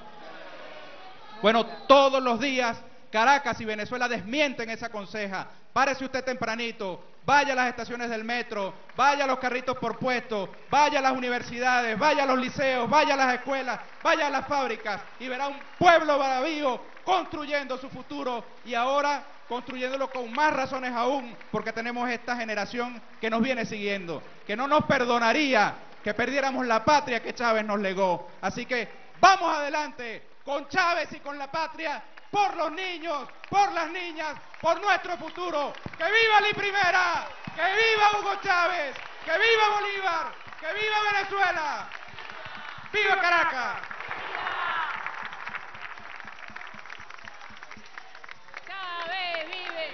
Bueno, todos los días Caracas y Venezuela desmienten esa conseja. Párese usted tempranito, vaya a las estaciones del metro, vaya a los carritos por puesto, vaya a las universidades, vaya a los liceos, vaya a las escuelas, vaya a las fábricas y verá un pueblo bravío construyendo su futuro y ahora construyéndolo con más razones aún porque tenemos esta generación que nos viene siguiendo, que no nos perdonaría que perdiéramos la patria que Chávez nos legó. Así que vamos adelante con Chávez y con la patria por los niños, por las niñas, por nuestro futuro. ¡Que viva Li Primera! ¡Que viva Hugo Chávez! ¡Que viva Bolívar! ¡Que viva Venezuela! ¡Viva Caracas! Chávez vive.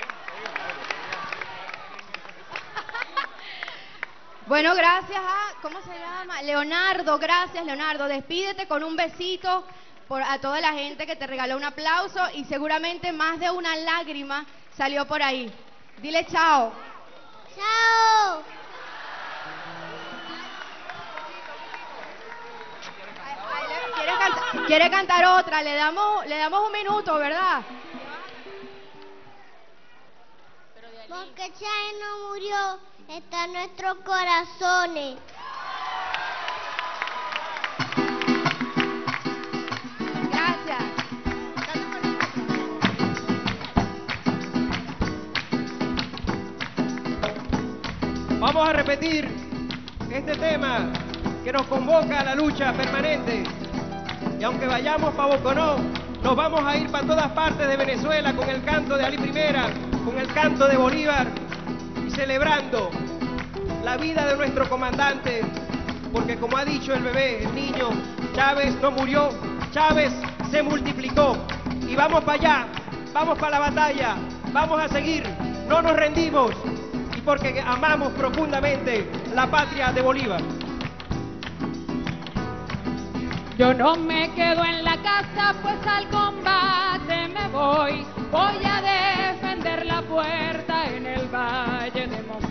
Bueno, gracias a, ¿cómo se llama? Leonardo, gracias Leonardo. Despídete con un besito por, a toda la gente que te regaló un aplauso y seguramente más de una lágrima salió por ahí. Dile chao. ¡Chao! ¿Quiere, canta- quiere cantar otra? Le damos, le damos un minuto, ¿verdad? Porque Chávez no murió, está en nuestros corazones. Gracias. Vamos a repetir este tema que nos convoca a la lucha permanente. Y aunque vayamos para Boconó, nos vamos a ir para todas partes de Venezuela con el canto de Ali Primera, con el canto de Bolívar y celebrando la vida de nuestro comandante. Porque como ha dicho el bebé, el niño, Chávez no murió, Chávez se multiplicó. Y vamos para allá, vamos para la batalla, vamos a seguir, no nos rendimos. Y porque amamos profundamente la patria de Bolívar. Yo no me quedo en la casa, pues al combate me voy. Voy a defender la puerta en el valle de Moscú.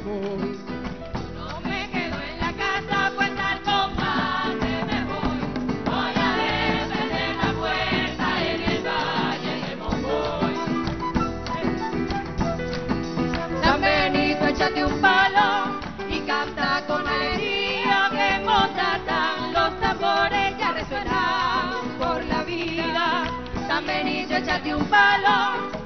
Benito, échate un palo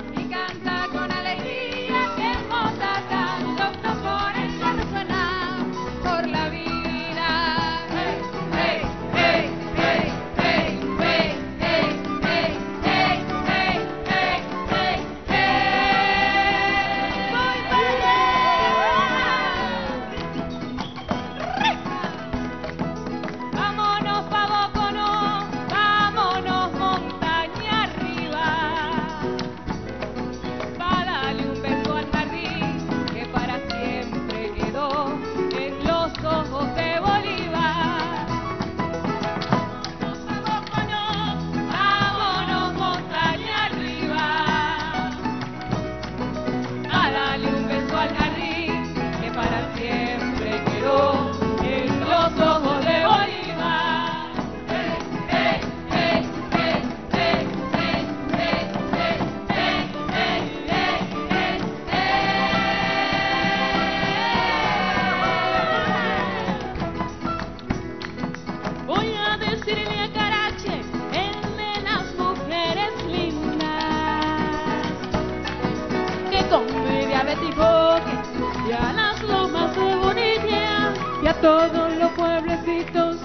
todos los pueblecitos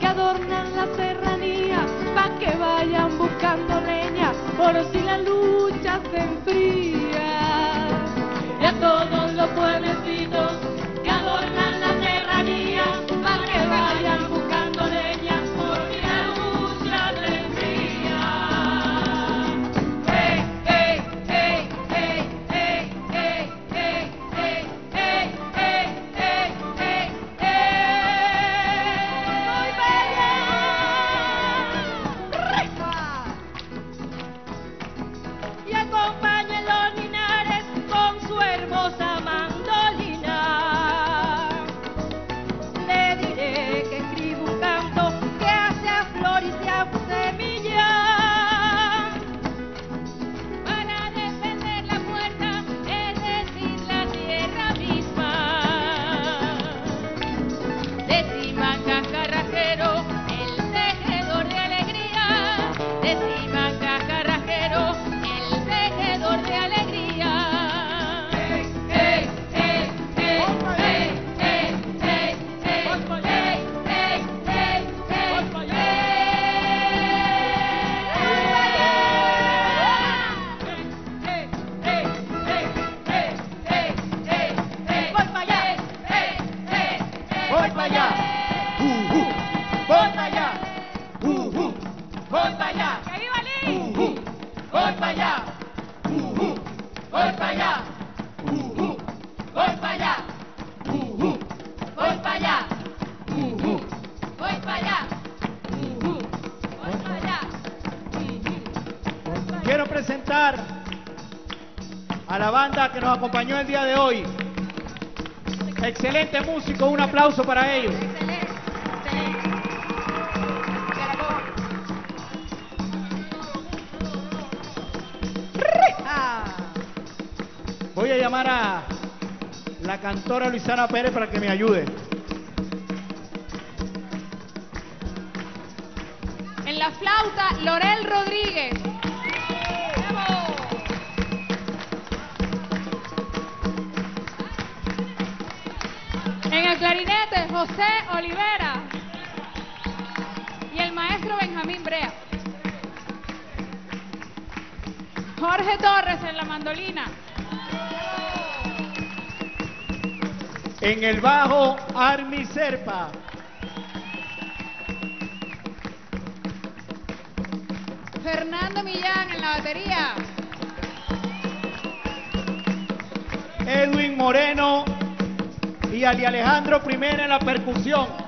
que adornan la serranía, pa' que vayan buscando leña, por si la lucha se enfría. Y a todos los pueblecitos el día de hoy. Excelente músico, un aplauso para ellos. Voy a llamar a la cantora Luisana Pérez para que me ayude. En la flauta, Lorel Rodríguez. José Olivera. Y el maestro Benjamín Brea. Jorge Torres en la mandolina. En el bajo, Armi Serpa. Fernando Millán en la batería. Edwin Moreno y Ali Alejandro Primera en la percusión.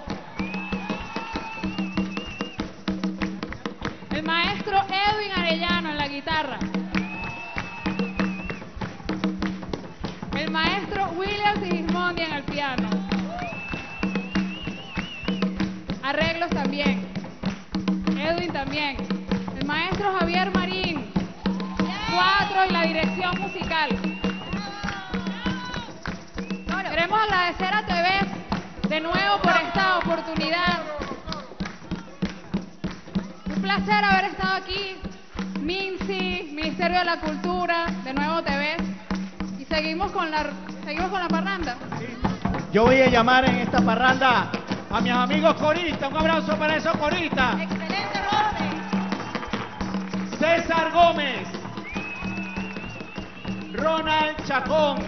esta parranda. A mis amigos coristas, un abrazo para esos coristas. Excelente, José. César Gómez. Ronald Chacón.